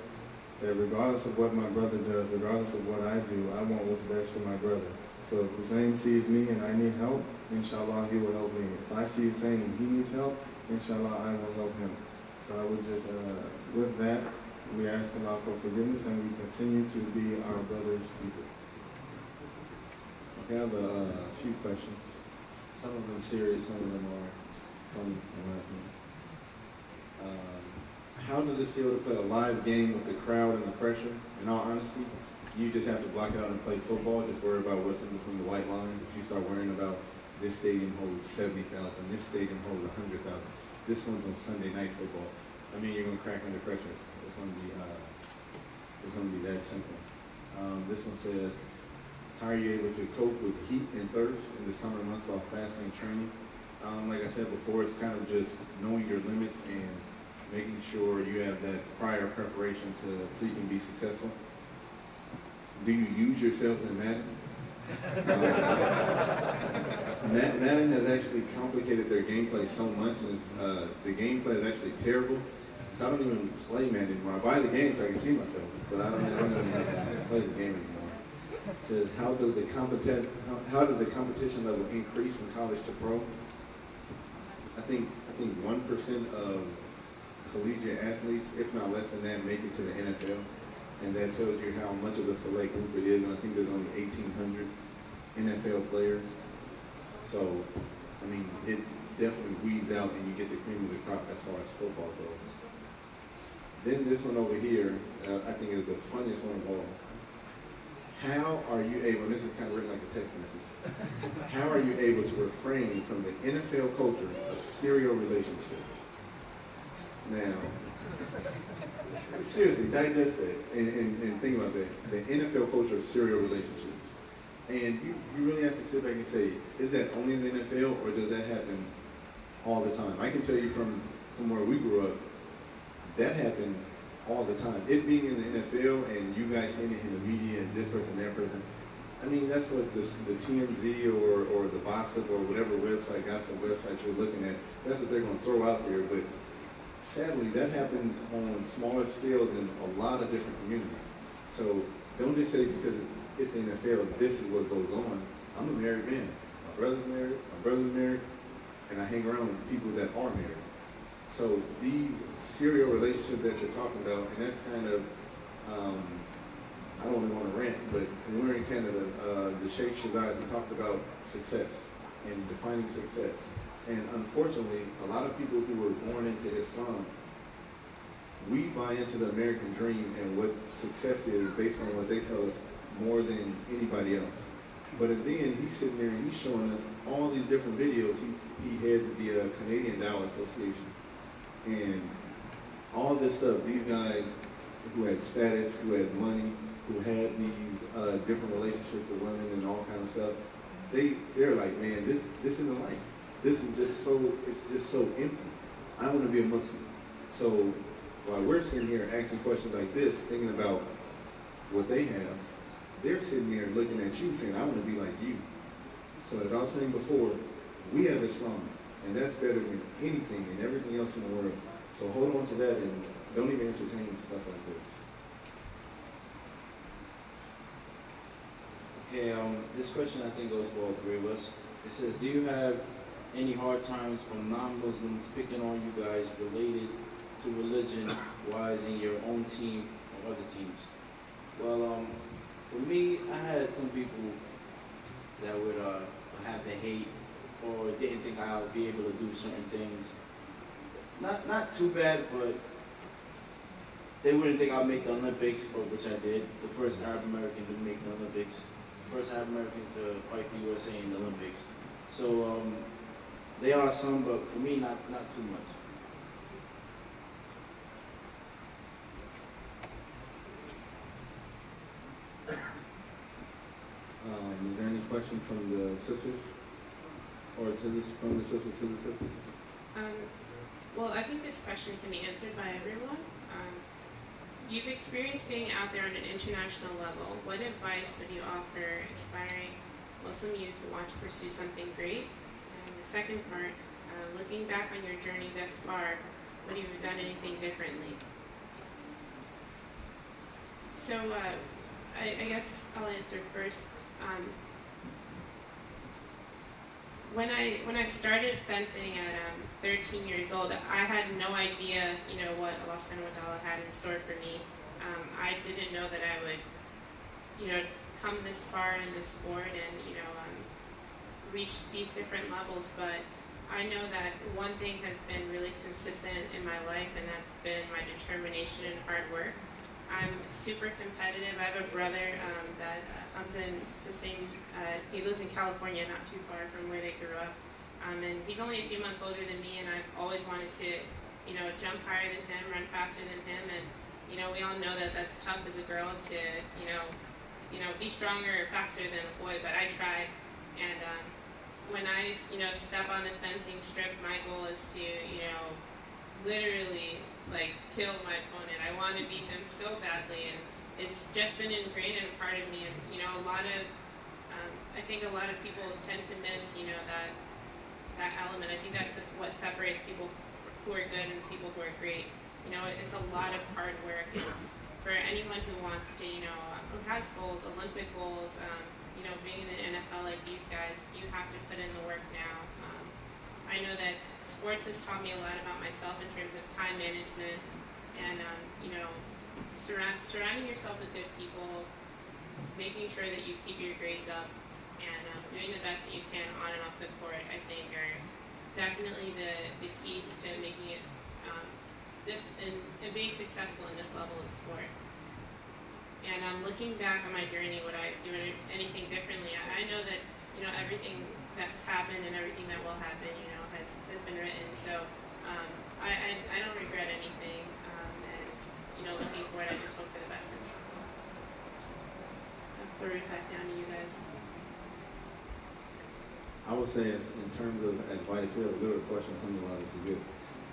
That regardless of what my brother does, regardless of what I do, I want what's best for my brother. So if Husain sees me and I need help, inshallah, he will help me. If I see Husain and he needs help, inshallah, I will help him. So I would just, uh, with that, we ask Allah for forgiveness and we continue to be our brother's people. Okay, I have a uh, few questions. Some of them serious, some of them are funny, my. Um, how does it feel to play a live game with the crowd and the pressure? In all honesty, you just have to block it out and play football. Just worry about what's in between the white lines. If you start worrying about this stadium holds 70,000, this stadium holds 100,000, this one's on Sunday night football. I mean, you're gonna crack under pressure. It's gonna be, uh, it's gonna be that simple. Um, this one says, how are you able to cope with heat and thirst in the summer months while fasting and training? Um, like I said before, it's kind of just knowing your limits and making sure you have that prior preparation to so you can be successful. Do you use yourself in Madden? Madden has actually complicated their gameplay so much, and uh, the gameplay is actually terrible. So I don't even play Madden anymore. I buy the game so I can see myself, but I don't, I don't even play the game anymore. It says, how does the competi- how, how does the competition level increase from college to pro? I think I think one percent of collegiate athletes, if not less than that, make it to the NFL, and that tells you how much of a select group it is. And I think there's only 1,800 NFL players. So, I mean, it definitely weeds out, and you get the cream of the crop as far as football goes. Then this one over here, uh, I think is the funniest one of all. How are you able, and this is kind of written like a text message, how are you able to refrain from the NFL culture of serial relationships? Now, seriously, digest that and, and, and think about that. The NFL culture of serial relationships. And you, you really have to sit back and say, is that only in the NFL or does that happen all the time? I can tell you from, from where we grew up, that happened all the time. It being in the NFL and you guys seeing it in the media and this person, that person, I mean, that's what the, the TMZ or, or the Gossip or whatever website, gossip website you're looking at, that's what they're going to throw out there. But sadly, that happens on smaller scales in a lot of different communities. So don't just say because it's the NFL, this is what goes on. I'm a married man. My brother's married, my brother's married, and I hang around with people that are married. So these serial relationships that you're talking about, and that's kind of, um, I don't really want to rant, but when we're in Canada, uh, the Sheikh Shahzad, he talked about success and defining success. And unfortunately, a lot of people who were born into Islam, we buy into the American dream and what success is based on what they tell us more than anybody else. But at the end, he's sitting there and he's showing us all these different videos. He, he heads the uh, Canadian Dawah Association and all this stuff, these guys who had status, who had money, who had these uh, different relationships with women and all kind of stuff, they they're like, man, this this isn't life. This is just so it's just so empty. I want to be a Muslim. So while we're sitting here asking questions like this, thinking about what they have, they're sitting there looking at you saying, I want to be like you. So as I was saying before, we have Islam. And that's better than anything and everything else in the world. So hold on to that and don't even entertain stuff like this. Okay, um, this question I think goes for all three of us. It says, do you have any hard times from non-Muslims picking on you guys related to religion-wise in your own team or other teams? Well, um, for me, I had some people that would uh, have the hate or didn't think I would be able to do certain things. Not not too bad, but they wouldn't think I'd make the Olympics, which I did. The first Arab American to make the Olympics, the first Arab American to fight for USA in the Olympics. So um, they are some, but for me, not not too much. Um, is there any question from the sisters? Or to this, from the sisters to the sisters? Um, well, I think this question can be answered by everyone. Um, you've experienced being out there on an international level. What advice would you offer aspiring Muslim youth who want to pursue something great? The second part, uh, looking back on your journey thus far, would you have done anything differently? So, uh, I, I guess I'll answer first. Um, when I when I started fencing at um, 13 years old, I had no idea, you know, what Allah Subhanahu wa had in store for me. Um, I didn't know that I would, you know, come this far in this sport and you know um, reach these different levels. But I know that one thing has been really consistent in my life, and that's been my determination and hard work. I'm super competitive. I have a brother um, that uh, comes in the same, uh, he lives in California, not too far from where they grew up. Um, and he's only a few months older than me, and I've always wanted to, you know, jump higher than him, run faster than him, and you know, we all know that that's tough as a girl to, you know, you know, be stronger or faster than a boy. But I tried, and um, when I, you know, step on the fencing strip, my goal is to, you know, literally like kill my opponent. I want to beat them so badly, and it's just been ingrained in a part of me. And you know, a lot of, um, I think a lot of people tend to miss, you know, that that element. I think that's what separates people who are good and people who are great. You know, it's a lot of hard work. And for anyone who wants to, you know, who has goals, Olympic goals, um, you know, being in the NFL like these guys, you have to put in the work now. Um, I know that sports has taught me a lot about myself in terms of time management and, um, you know, surround, surrounding yourself with good people, making sure that you keep your grades up, and um, doing the best that you can on and off the court, I think, are definitely the, the keys to making it um, this and, and being successful in this level of sport. And I'm um, looking back on my journey, would I do anything differently? I, I know that you know everything that's happened and everything that will happen, you know, has, has been written. So um, I, I, I don't regret anything. Um, and you know, looking forward, I just hope for the best. I'll throw it back down to you guys. I would say in terms of advice, we have a good question, something like this is good.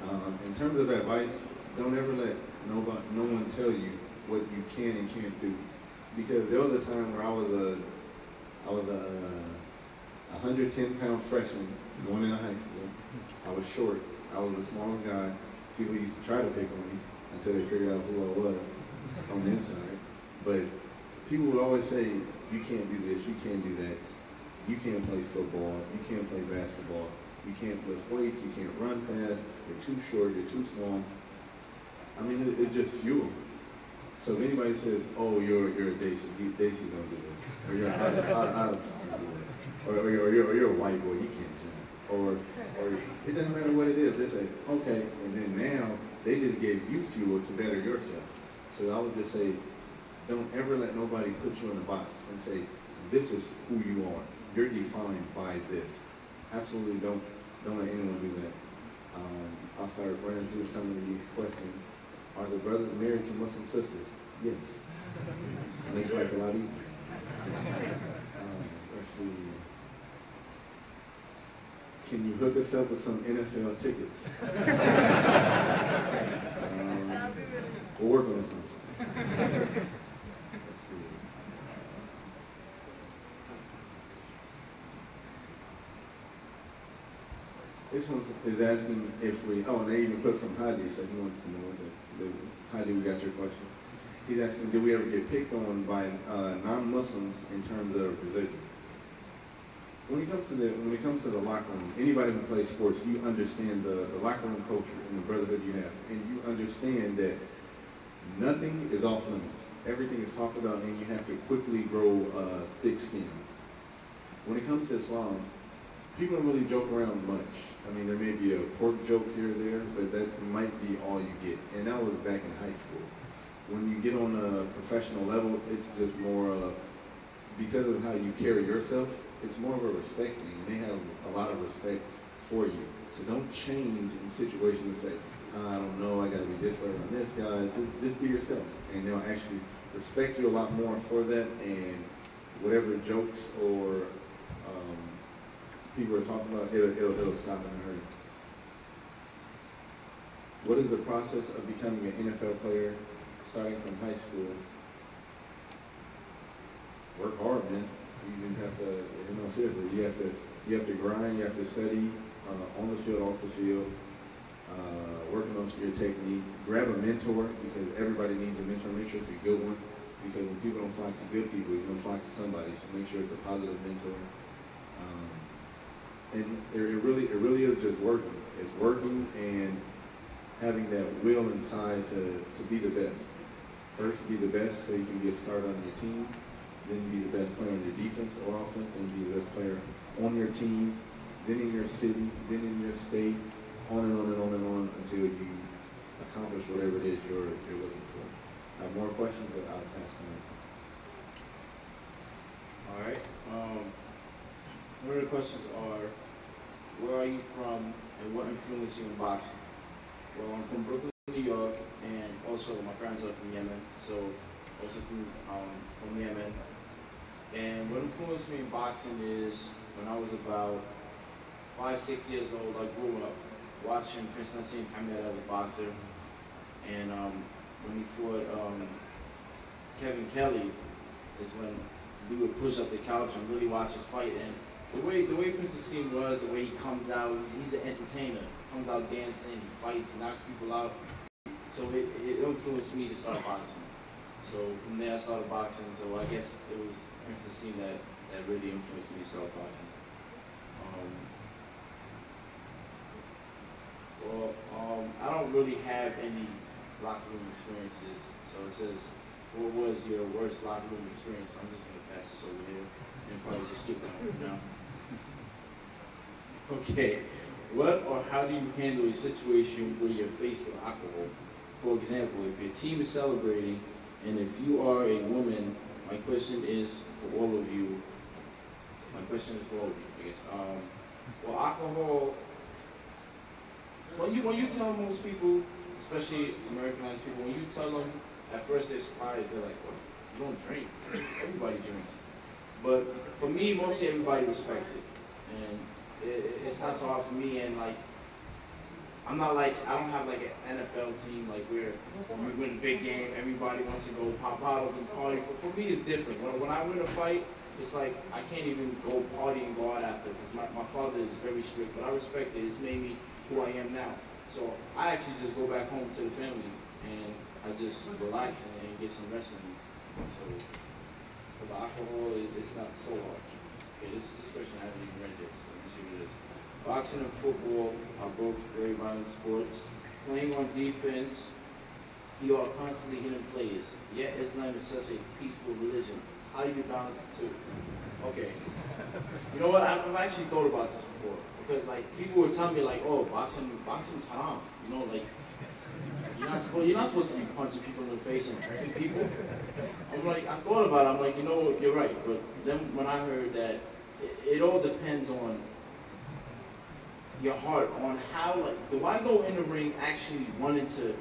Um, in terms of advice, don't ever let nobody, no one tell you what you can and can't do. Because there was a time where I was a, I was a, 110 pound freshman going into high school. I was short. I was the smallest guy. People used to try to pick on me until they figured out who I was on the inside. But people would always say, you can't do this, you can't do that you can't play football, you can't play basketball, you can't lift weights, you can't run fast, you're too short, you're too small. I mean, it, it's just fuel. So if anybody says, oh, you're, you're a Daisy, you, Daisy don't do this, or you're out, or, or, you're, or, you're, or you're a white boy, you can't jump, or, or it doesn't matter what it is, they say, okay, and then now they just gave you fuel to better yourself. So I would just say, don't ever let nobody put you in a box and say, this is who you are you're defined by this. Absolutely don't don't let anyone do that. Um, I'll start running through some of these questions. Are the brothers married to Muslim sisters? Yes. Makes life a lot easier. Um, let's see. Can you hook us up with some NFL tickets? um, we'll work on one. This one is asking if we, oh, and they even put from Hadi, so he wants to know the, the Hadi, we got your question. He's asking, did we ever get picked on by uh, non-Muslims in terms of religion? When it comes to the when it comes to the locker room, anybody who plays sports, you understand the, the locker room culture and the brotherhood you have, and you understand that nothing is off limits. Everything is talked about, and you have to quickly grow uh, thick skin. When it comes to Islam, people don't really joke around much. I mean, there may be a pork joke here or there, but that might be all you get. And that was back in high school. When you get on a professional level, it's just more of, because of how you carry yourself, it's more of a respect thing. They have a lot of respect for you. So don't change in situations and say, I don't know, I gotta be this way on this guy. Just be yourself. And they'll actually respect you a lot more for that and whatever jokes or um, people are talking about, it'll, it'll, it'll stop in a hurry. What is the process of becoming an NFL player starting from high school? Work hard, man. You just have to, you know, seriously, you have to, you have to grind, you have to study uh, on the field, off the field, uh, working on your technique. Grab a mentor because everybody needs a mentor. Make sure it's a good one because when people don't flock to good people, you're going to flock to somebody. So make sure it's a positive mentor. And it, really it really is just working. It's working and having that will inside to, to be the best. First, be the best so you can get started on your team. Then be the best player on your defense or offense. Then be the best player on your team. Then in your city. Then in your state. On and on and on and on until you accomplish whatever it is you're, you're looking for. I have more questions, but I'll pass them on. All right. Um, one of the questions are, where are you from and what influenced you in boxing? Well, I'm from Brooklyn, New York, and also my parents are from Yemen, so also from um, from Yemen. And what influenced me in boxing is when I was about five, six years old, I grew up watching Prince Naseem Hamed as a boxer, and um, when he fought um, Kevin Kelly, is when we would push up the couch and really watch his fight. And the way the way Prince Naseem was, the way he comes out, he's, he's an entertainer. He Comes out dancing, he fights, he knocks people out. So it, it influenced me to start boxing. So from there I started boxing. So I guess it was Prince Naseem that, that really influenced me to start boxing. Um, well, um, I don't really have any locker room experiences. So it says, what was your worst locker room experience? I'm just gonna pass this over here and probably just skip that one now. Okay. What or how do you handle a situation where you're faced with alcohol? For example, if your team is celebrating and if you are a woman, my question is for all of you. My question is for all of you, I guess. Um, well, alcohol. When you when you tell most people, especially Americanized people, when you tell them at first they're surprised, they're like, "What? You don't drink? Everybody drinks." But for me, mostly everybody respects it, and it, it's not so hard for me. And like, I'm not like I don't have like an NFL team like where when we win a big game, everybody wants to go pop bottles and party. For, for me, it's different. When, when I win a fight, it's like I can't even go party and go out after because my, my father is very strict. But I respect it. It's made me who I am now. So I actually just go back home to the family and I just relax and, and get some rest in me. So for the alcohol, it, it's not so hard. Okay, this, this question I haven't even read yet, so let me see what it is. Boxing and football are both very violent sports. Playing on defense, you are constantly hitting players. Yet Islam is such a peaceful religion. How do you balance the two? Okay. You know what? I've actually thought about this before because like people were telling me like, oh, boxing, boxing's haram. You know, like you're not supposed, you're not supposed to be punching people in the face and hurting people. I'm like, I thought about it. I'm like, you know, what, you're right. But then when I heard that, it, it all depends on your heart, on how like, do I go in the ring actually wanting to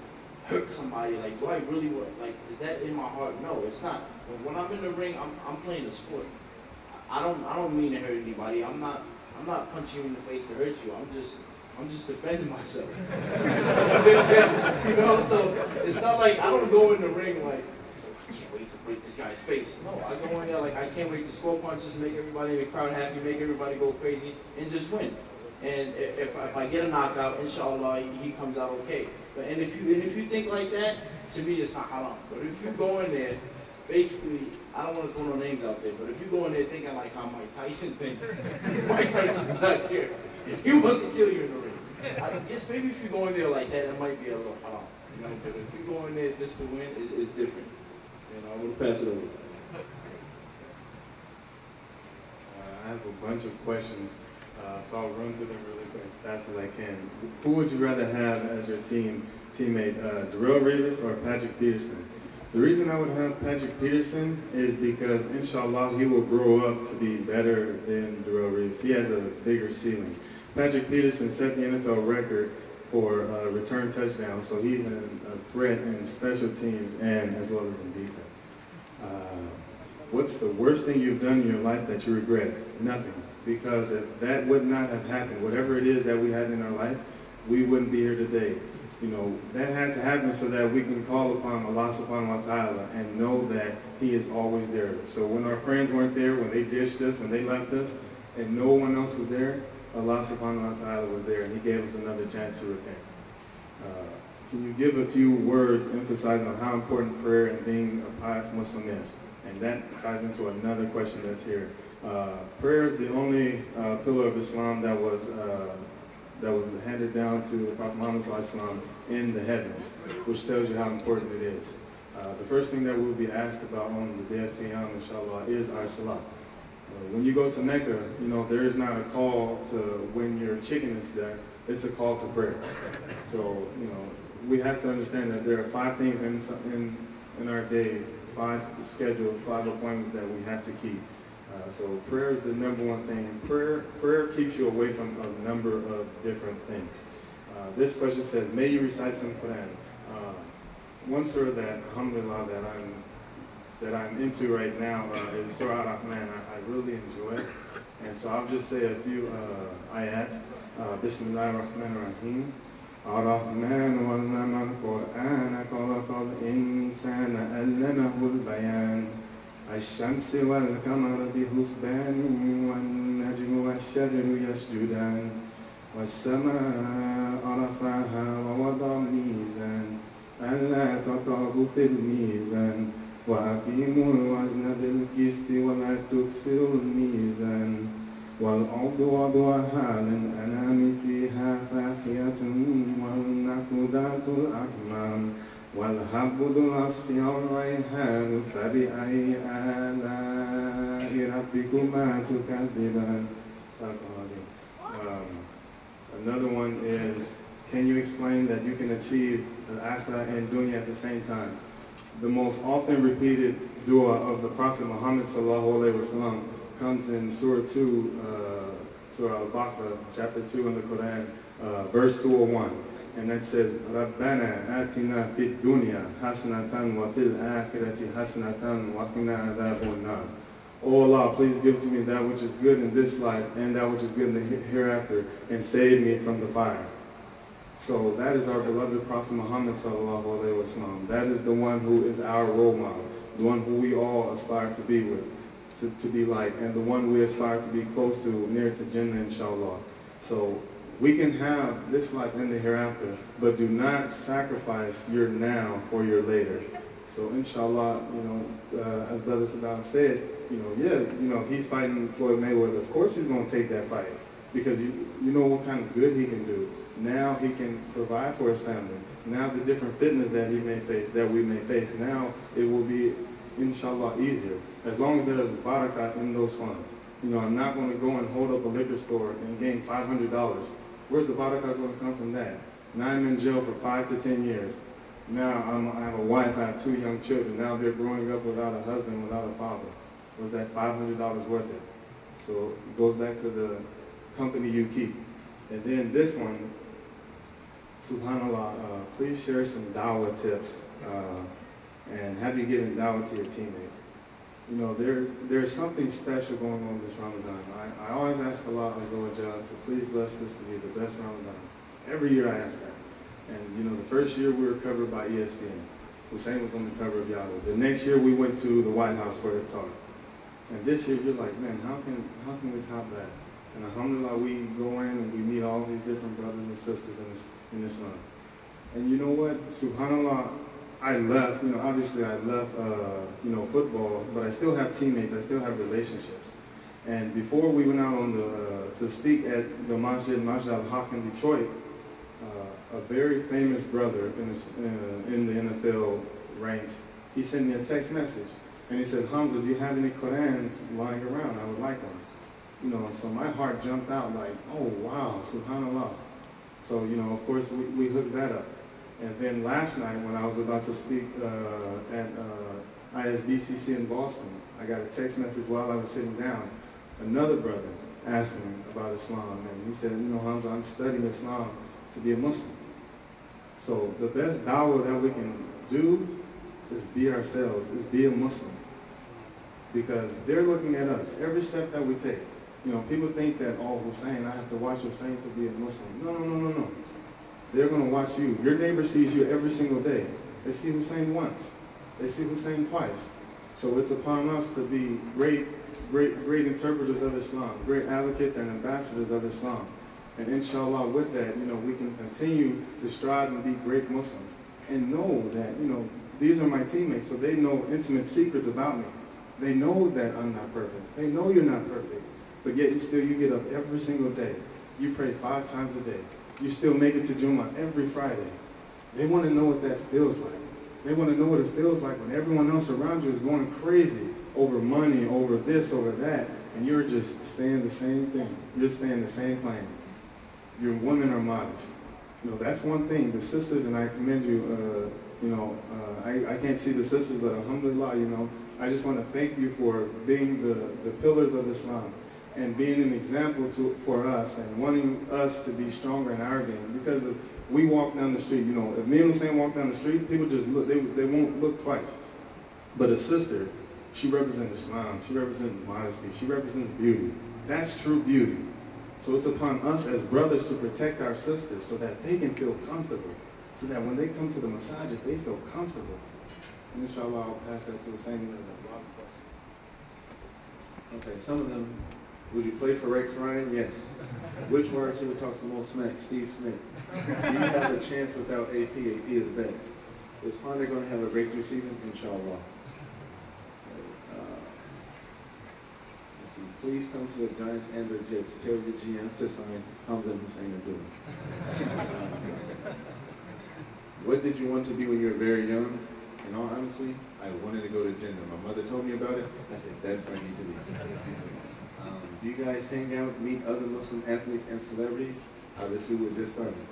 hurt somebody? Like, do I really want? Like, is that in my heart? No, it's not. But when I'm in the ring, I'm, I'm playing a sport. I don't, I don't mean to hurt anybody. I'm not, I'm not punching you in the face to hurt you. I'm just, I'm just defending myself. you know, so it's not like I don't go in the ring like I can't wait to break this guy's face. No, I go in there like I can't wait to score punches, make everybody in the crowd happy, make everybody go crazy, and just win. And if, if I get a knockout, inshallah, he- comes out okay. But and if you and if you think like that, to me it's not haram. But if you go in there, basically, I don't want to throw no names out there, but if you go in there thinking like how Mike Tyson thinks, Mike Tyson's not here. He wants to kill you in the ring. I guess maybe if you go in there like that, it might be a little haram. You know, but if you go in there just to win, it, it's different. Know, I'm gonna pass it over. Uh, I have a bunch of questions, uh, so I'll run through them really quick, as fast as I can. Who would you rather have as your team teammate, uh, Darrelle Revis or Patrick Peterson? The reason I would have Patrick Peterson is because, inshallah, he will grow up to be better than Darrelle Revis. He has a bigger ceiling. Patrick Peterson set the NFL record for uh, return touchdowns, so he's a threat in special teams and as well as in defense. Uh, what's the worst thing you've done in your life that you regret? Nothing. Because if that would not have happened, whatever it is that we had in our life, we wouldn't be here today. You know, that had to happen so that we can call upon Allah subhanahu wa ta'ala and know that He is always there. So when our friends weren't there, when they dished us, when they left us, and no one else was there, Allah subhanahu wa ta'ala was there and He gave us another chance to repent. Uh, can you give a few words emphasizing on how important prayer and being a pious Muslim is? And that ties into another question that's here. Uh, prayer is the only uh, pillar of Islam that was uh, that was handed down to Prophet Muhammad Sallallahu in the heavens, which tells you how important it is. Uh, the first thing that we will be asked about on the day of Qiyam, inshallah, is our salah. Uh, when you go to Mecca, you know, there is not a call to when your chicken is done, it's a call to prayer. So, you know, we have to understand that there are five things in, in, in our day, five scheduled, five appointments that we have to keep. Uh, so prayer is the number one thing. Prayer, prayer keeps you away from a number of different things. Uh, this question says, may you recite some Quran. Uh, one surah that, alhamdulillah, that I'm that I'm into right now uh, is Surah Al-Rahman. I, I, really enjoy it. And so I'll just say a few uh, ayat. Uh, Bismillah ar-Rahman ar-Rahim. الرحمن علم القرآن خلق الإنسان علمه البيان الشمس والقمر بحسبان والنجم والشجر يسجدان والسماء رفعها ووضع الميزان ألا تطغوا في الميزان وأقيموا الوزن بالقسط ولا تكسروا الميزان والأرض وضعها للأنام فيها فاخية والنخل ذات الأكمام والحب ذو العصف والريحان فبأي آلاء ربكما تكذبان um, Another one is, can you explain that you can achieve the akhirah and dunya at the same time? The most often repeated dua of the Prophet Muhammad sallallahu alaihi wasallam comes in Surah 2, uh, Surah Al-Baqarah, chapter 2 in the Quran, uh, verse 201. And that says, رَبَّنَا آتِنَا فِي الدُّنْيَا حَسْنَةً وَفِي الْآخِرَةِ حَسْنَةً وَقِنَا عَذَابُ النَّارِ Oh Allah, please give to me that which is good in this life and that which is good in the hereafter, and save me from the fire. So that is our beloved Prophet Muhammad sallallahu alaihi wasallam. That is the one who is our role model, the one who we all aspire to be with, to, to be like, and the one we aspire to be close to, near to Jannah, inshallah. So we can have this life and the hereafter, but do not sacrifice your now for your later. So inshallah, you know, uh, as Brother Sadam said, you know, yeah, you know, if he's fighting Floyd Mayweather, of course he's going to take that fight because you, you know what kind of good he can do. Now he can provide for his family. Now the different fitness that he may face, that we may face, now it will be, inshallah, easier. As long as there is barakah in those funds. You know, I'm not going to go and hold up a liquor store and gain $500. Where's the barakah going to come from that? Now I'm in jail for five to ten years. Now I'm, I have a wife, I have two young children. Now they're growing up without a husband, without a father. Was that $500 worth it? So it goes back to the company you keep. And then this one, subhanAllah, uh, please share some dawah tips uh, and have you given dawah to your teammates. You know, there, there's something special going on this Ramadan. I, I always ask Allah oh, Azza to please bless this to be the best Ramadan. Every year I ask that. And, you know, the first year we were covered by ESPN. Husain was on the cover of Yahoo. The next year we went to the White House for iftar. And this year you're like, man, how can, how can we top that? And alhamdulillah, we go in and we meet all these different brothers and sisters in, this, in Islam. And you know what? Subhanallah, I left, you know, obviously I left, uh, you know, football, but I still have teammates, I still have relationships. And before we went out on the, uh, to speak at the Masjid Masjid al-Haq in Detroit, uh, a very famous brother in, uh, in the NFL ranks, he sent me a text message. And he said, Hamza, do you have any Qurans lying around? I would like one. You know, so my heart jumped out like, oh, wow, subhanAllah. So, you know, of course, we, we hooked that up. And then last night when I was about to speak uh, at uh, ISBCC in Boston, I got a text message while I was sitting down. Another brother asked me about Islam, and he said, you know, Hamza, I'm studying Islam to be a Muslim. So the best dawah that we can do is be ourselves, is be a Muslim. Because they're looking at us, every step that we take. You know, people think that, oh, Husain, I have to watch Husain to be a Muslim. No, no, no, no, no. They're going to watch you. Your neighbor sees you every single day. They see Husain once. They see Husain twice. So it's upon us to be great, great, great interpreters of Islam, great advocates and ambassadors of Islam. And inshallah, with that, you know, we can continue to strive and be great Muslims. And know that, you know, these are my teammates, so they know intimate secrets about me. They know that I'm not perfect. They know you're not perfect. But yet still, you get up every single day. You pray five times a day you still make it to Juma every Friday. They want to know what that feels like. They want to know what it feels like when everyone else around you is going crazy over money, over this, over that, and you're just staying the same thing. You're staying the same plane. your women are modest. You know, that's one thing. The sisters, and I commend you, uh, you know, uh, I, I can't see the sisters, but alhamdulillah, you know, I just want to thank you for being the, the pillars of Islam and being an example to, for us and wanting us to be stronger in our game. Because if we walk down the street, you know, if me and Husain walk down the street, people just look, they, they won't look twice. But a sister, she represents Islam, she represents modesty, she represents beauty. That's true beauty. So it's upon us as brothers to protect our sisters so that they can feel comfortable. So that when they come to the masajid, they feel comfortable. And inshallah, I'll pass that to Husain. Okay, some of them, would you play for Rex Ryan? Yes. Which wide receiver talks the most smack? Steve Smith. Do you have a chance without AP? AP is back. Is Ponder going to have a breakthrough season? Inshallah. Uh. Please come to the Giants and the Jets. Tell your GM to sign Hamza Husain what did you want to be when you were very young? In all honesty, I wanted to go to Jannah. My mother told me about it. I said, that's where I need to be. Do you guys hang out, meet other Muslim athletes and celebrities? Obviously, we're just starting.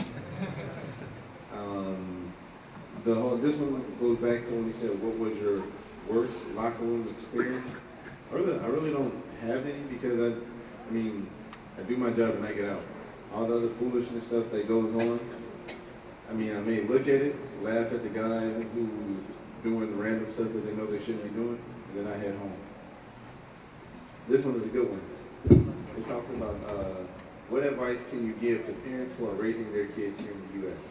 Um, the whole, this one goes back to when he said, what was your worst locker room experience? I really, I really don't have any because I, I mean, I do my job and I get out. All the other foolishness stuff that goes on, I mean, I may look at it, laugh at the guy who's doing random stuff that they know they shouldn't be doing, and then I head home. This one is a good one. It talks about uh, what advice can you give to parents who are raising their kids here in the U.S.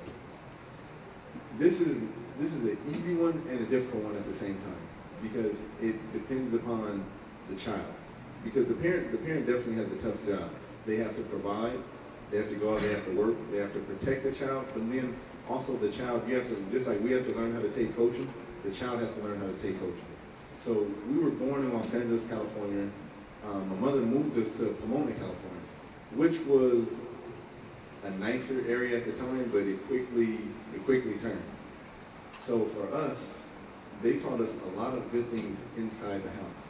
This is this is an easy one and a difficult one at the same time because it depends upon the child. Because the parent the parent definitely has a tough job. They have to provide, they have to go out, they have to work, they have to protect the child, but then also the child, you have to, just like we have to learn how to take coaching, the child has to learn how to take coaching. So we were born in Los Angeles, California. Um, my mother moved us to Pomona, California, which was a nicer area at the time, but it quickly, it quickly turned. So for us, they taught us a lot of good things inside the house,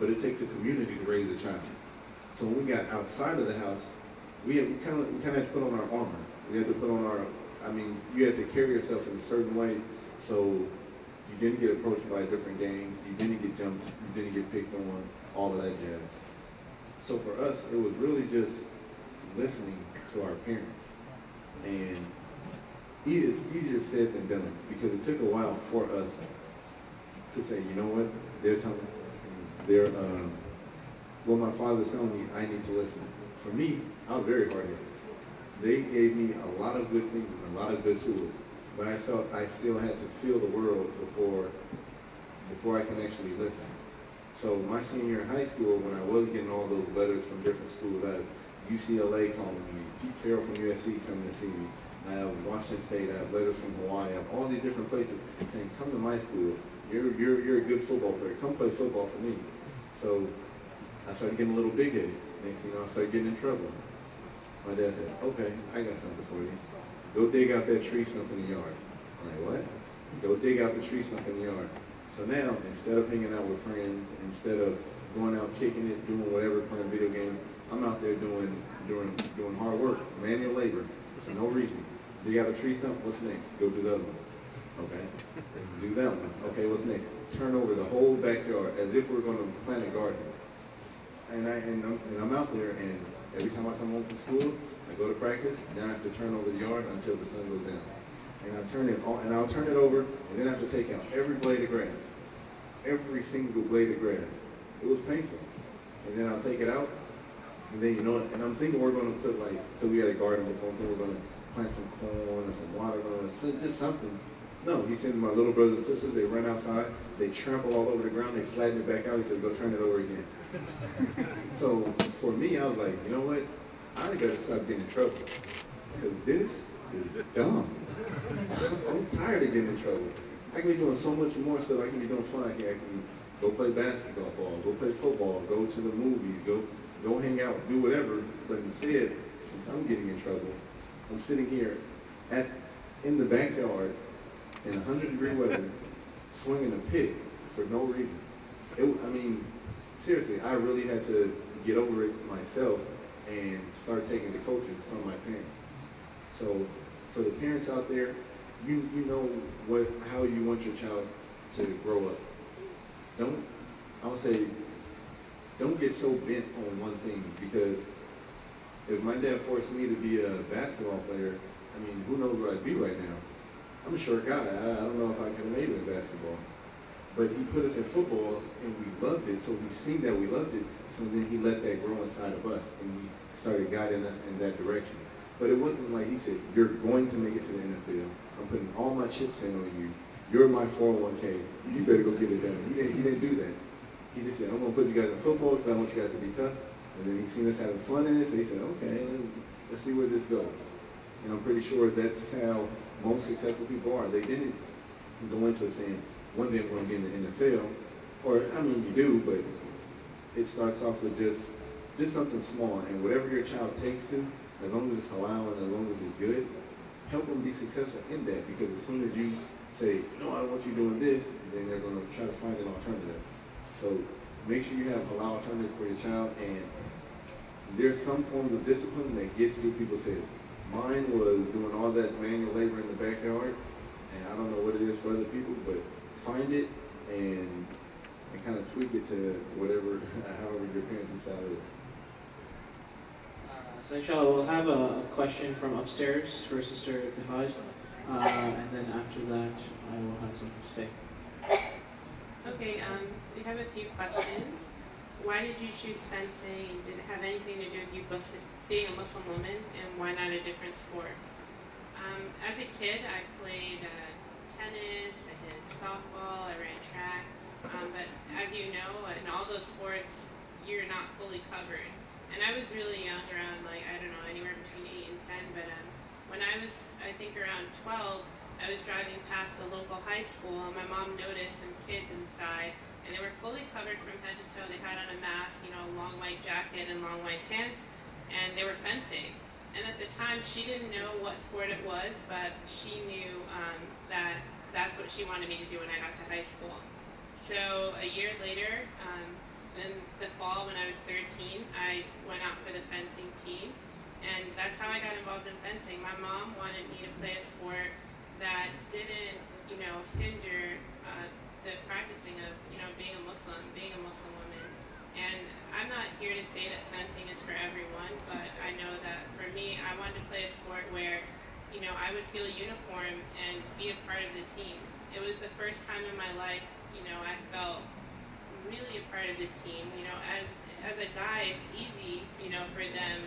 but it takes a community to raise a child. So when we got outside of the house, we, had, we kind of we kind of had to put on our armor. We had to put on our, I mean, you had to carry yourself in a certain way so you didn't get approached by different gangs, you didn't get jumped, you didn't get picked on, all of that jazz. So for us, it was really just listening to our parents. And it's easier said than done because it took a while for us to say, you know what, they're telling, me, they're, um, what my father's telling me, I need to listen. For me, I was very hard-headed. They gave me a lot of good things and a lot of good tools, but I felt I still had to feel the world before, before I can actually listen. So my senior in high school, when I was getting all those letters from different schools, I UCLA calling me, Pete Carroll from USC coming to see me. I have Washington State, I have letters from Hawaii, I have all these different places saying, come to my school, you're, you're, you're a good football player, come play football for me. So I started getting a little big-headed. Next thing you know, I started getting in trouble. My dad said, okay, I got something for you. Go dig out that tree stump in the yard. I'm like, what? Go dig out the tree stump in the yard. So now, instead of hanging out with friends, instead of going out kicking it, doing whatever, playing video games, I'm out there doing doing doing hard work, manual labor, for no reason. You out a tree stump, what's next? Go do the other one. Okay? Do that one. Okay, what's next? Turn over the whole backyard as if we're going to plant a garden. And, I, and, I'm, and I'm out there, and every time I come home from school, I go to practice, then I have to turn over the yard until the sun goes down. And I turn it all, and I'll turn it over, and then I have to take out every blade of grass, every single blade of grass. It was painful. And then I'll take it out, and then you know, and I'm thinking we're going to put like, because we had a garden before, I'm thinking we're going to plant some corn or some watermelon, just something. No, he sends my little brothers and sisters, they run outside, they trample all over the ground, they flatten it back out, he said, go turn it over again. so for me, I was like, you know what? I gotta stop getting in trouble. Because this is dumb. I'm tired of getting in trouble. I can be doing so much more stuff. I can be doing fun. Can, I can go play basketball, go play football, go to the movies, go go hang out, do whatever. But instead, since I'm getting in trouble, I'm sitting here at in the backyard in 100 degree weather, swinging a pick for no reason. It, I mean, seriously, I really had to get over it myself and start taking the coaching from my parents. So for the parents out there, you you know what how you want your child to grow up. Don't I would say don't get so bent on one thing because if my dad forced me to be a basketball player, I mean, who knows where I'd be right now? I'm a short guy. I, I don't know if I could have made it in basketball. But he put us in football and we loved it. So he seen that we loved it. So then he let that grow inside of us and he started guiding us in that direction. But it wasn't like he said, you're going to make it to the NFL. I'm putting all my chips in on you. You're my 401k. You better go get it done. He didn't, he didn't do that. He just said, I'm going to put you guys in football because I want you guys to be tough. And then he seen us having fun in it. So he said, okay, let's, see where this goes. And I'm pretty sure that's how most successful people are. They didn't go into it saying, one day I'm going to be in the NFL. Or, I mean, you do, but it starts off with just just something small. And whatever your child takes to, as long as it's halal and as long as it's good, help them be successful in that. Because as soon as you say, no, I don't want you doing this, then they're going to try to find an alternative. So make sure you have halal alternatives for your child. And there's some forms of discipline that gets through people's head. Mine was doing all that manual labor in the backyard. And I don't know what it is for other people, but find it and and kind of tweak it to whatever, however your parenting style is. So inshallah, we'll have a, a, question from upstairs for Sister Ibtihaj, uh, and then after that, I will have something to say. Okay, um, we have a few questions. Why did you choose fencing? Did it have anything to do with you being a Muslim woman, and why not a different sport? Um, as a kid, I played uh, tennis, I did softball, I ran track, um, but as you know, in all those sports, you're not fully covered. And I was really young, around like, I don't know, anywhere between 8 and 10, but um, when I was, I think around 12, I was driving past the local high school and my mom noticed some kids inside and they were fully covered from head to toe. They had on a mask, you know, a long white jacket and long white pants, and they were fencing. And at the time, she didn't know what sport it was, but she knew um, that that's what she wanted me to do when I got to high school. So a year later, um, in the fall when I was 13, I went out for the fencing team. And that's how I got involved in fencing. My mom wanted me to play a sport that didn't, you know, hinder uh, the practicing of, you know, being a Muslim, being a Muslim woman. And I'm not here to say that fencing is for everyone, but I know that for me, I wanted to play a sport where, you know, I would feel uniform and be a part of the team. It was the first time in my life you know, I felt really a part of the team. You know, as as a guy, it's easy, you know, for them,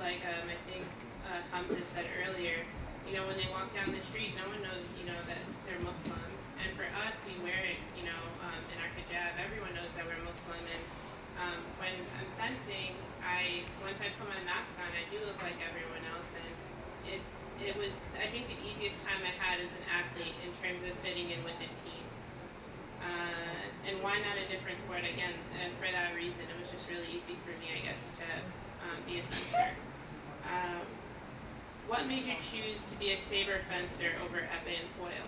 like um, I think uh, Hamza said earlier, you know, when they walk down the street, no one knows, you know, that they're Muslim. And for us, we wear it, you know, um, in our hijab. Everyone knows that we're Muslim. And um, when I'm fencing, I once I put my mask on, I do look like everyone else. And it's it was I think the easiest time I had as an athlete in terms of fitting in with the team. Uh, and why not a different sport? Again, uh, for that reason, it was just really easy for me, I guess, to um, be a fencer. Um, what made you choose to be a saber fencer over epee and foil?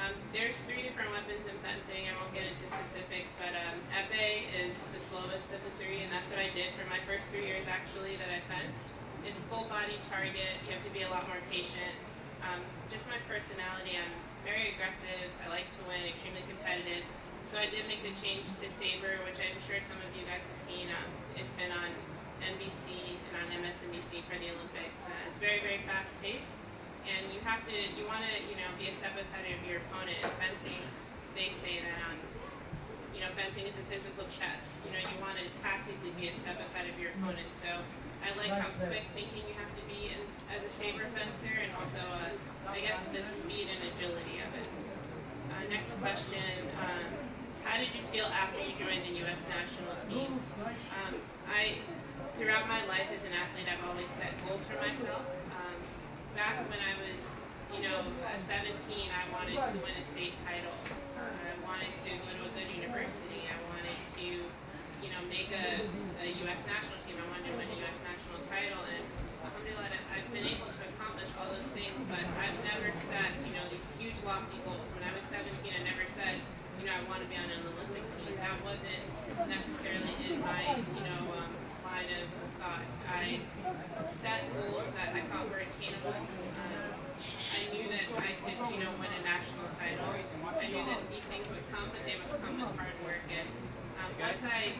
Um, there's three different weapons in fencing. I won't get into specifics, but um, epee is the slowest of the three, and that's what I did for my first three years, actually, that I fenced. It's full body target. You have to be a lot more patient. Um, just my personality, I'm very aggressive. I like to win, extremely competitive. So I did make the change to Saber, which I'm sure some of you guys have seen. Um, it's been on NBC and on MSNBC for the Olympics. Uh, it's very, very fast paced. And you have to, you want to, you know, be a step ahead of your opponent. In fencing, they say that, um, you know, fencing is a physical chess. You know, you want to tactically be a step ahead of your opponent. So I like how quick thinking you have to be in, as a saber fencer and also, uh, I guess, the speed and agility of it. Uh, next question. Um, how did you feel after you joined the U.S. national team? Um, I, throughout my life as an athlete, I've always set goals for myself. Um, back when I was, you know, 17, I wanted to win a state title. I wanted to go to a good university. I wanted to, you know, make a, a U.S. national team. I wanted to win a U.S. national title. And alhamdulillah, I've been able to accomplish all those things, but I've never set, you know, these huge lofty goals. When I was 17, I never said, you know, I want to be on an Olympic team. That wasn't necessarily in my, you know, um, line of thought. I set goals that I thought were attainable. Um, I knew that I could, you know, win a national title. I knew that these things would come, but they would come with hard work. And um, once I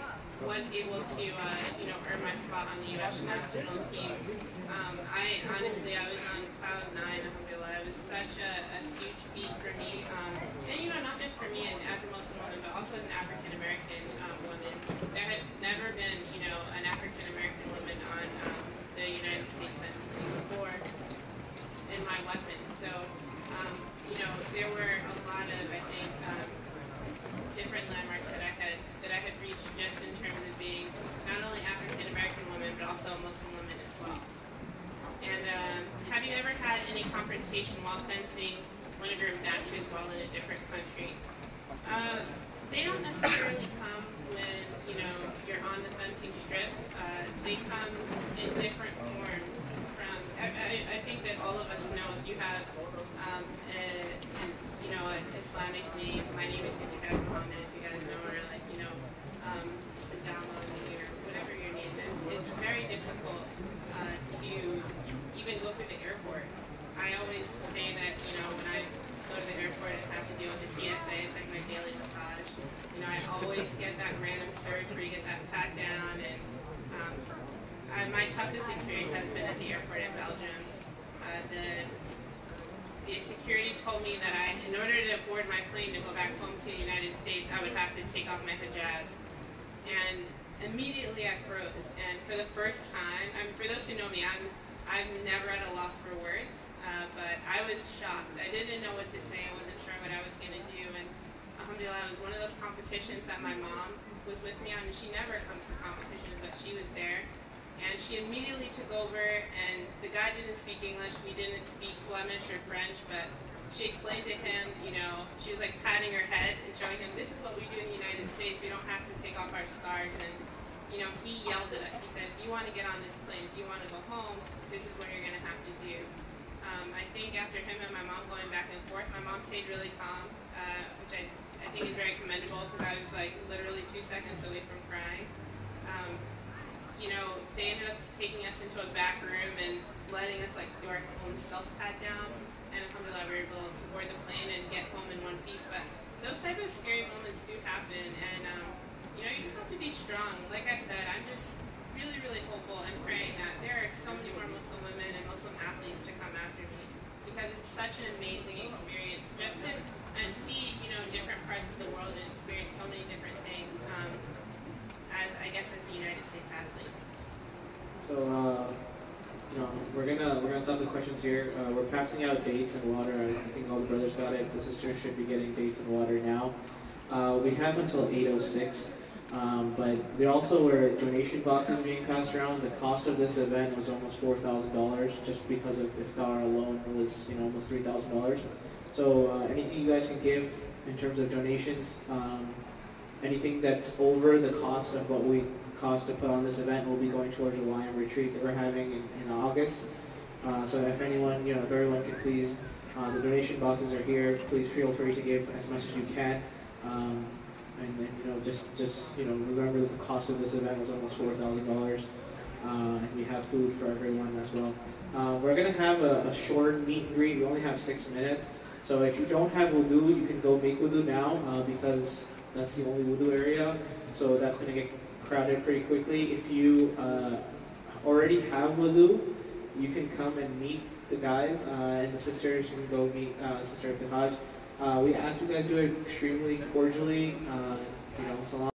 was able to, uh, you know, earn my spot on the U.S. national team, um, I honestly, I was on cloud nine. Alhamdulillah. It was such a, a huge feat for me. Um, and, you know, not just for me and as a Muslim woman, but also as an African American um, woman. There had never been, you know, an African American woman on um, the United States fencing team before in my weapons. So, um, you know, there were a lot of, I think, um, different landmarks that I had that I had reached just in terms of being not only African American woman but also Muslim woman as well. And um, have you ever had any confrontation while fencing one of your matches while in a different country? Uh, they don't necessarily come when you know you're on the fencing strip. Uh, they come in different forms. I, I, think that all of us know if you have um, a, a, you know an Islamic name. My name is Ibtihaj Muhammad, as you guys know, or like you know um, Sadam Ali or whatever your name is. It's very difficult uh, to even go through the airport. I always say that you know when I go to the airport and have to deal with the TSA, it's like my daily massage. You know, I always get that random surge where you get that pat down, and um, I, my toughest experience has been at the airport in Belgium. Uh, the the security told me that I, in order to board my plane to go back home to the United States, I would have to take off my hijab. And immediately I froze. And for the first time, I mean, for those who know me, I'm I'm never at a loss for words. Uh, but I was shocked. I didn't know what to say. I wasn't sure what I was going to do. And alhamdulillah, it was one of those competitions that my mom was with me on. And she never comes to competitions, but she was there. And she immediately took over, and the guy didn't speak English. We didn't speak Flemish or French, but she explained to him, you know, she was like patting her head and showing him, this is what we do in the United States. We don't have to take off our scarves. And, you know, he yelled at us. He said, if you want to get on this plane, if you want to go home, this is what you're going to have to do. Um, I think after him and my mom going back and forth, my mom stayed really calm, uh, which I, I think is very commendable because I was like literally two seconds away from crying. Um, you know, they ended up taking us into a back room and letting us like do our own self pat down. And alhamdulillah, we were able to board the plane and get home in one piece. But those type of scary moments do happen, and um, you know, you just have to be strong. Like I said, I'm just really, really hopeful and praying that there are so many more Muslim women and Muslim athletes to come after me because it's such an amazing experience just to and see, you know, different parts of the world and experience so many different things. Um, as I guess as a United States athlete. So, uh, you know, we're gonna we're gonna stop the questions here. Uh, we're passing out dates and water. I think all the brothers got it. The sisters should be getting dates and water now. Uh, we have until 8:06. Um, but there also were donation boxes being passed around. The cost of this event was almost four thousand dollars, just because of iftar alone was you know almost three thousand dollars. So uh, anything you guys can give in terms of donations, um, anything that's over the cost of what we cost to put on this event will be going towards a lion retreat that we're having in, in August. Uh, so if anyone, you know, if everyone can please, uh, the donation boxes are here. Please feel free to give as much as you can. Um, and, you know, just just you know, remember that the cost of this event was almost four thousand uh, dollars, and we have food for everyone as well. Uh, we're gonna have a, a short meet and greet. We only have six minutes, so if you don't have wudu, you can go make wudu now uh, because that's the only wudu area. So that's gonna get crowded pretty quickly. If you uh, already have wudu, you can come and meet the guys uh, and the sisters. You can go meet uh, Sister Ibtihaj. Uh, we ask you guys to do it extremely cordially. Uh, you know, salam.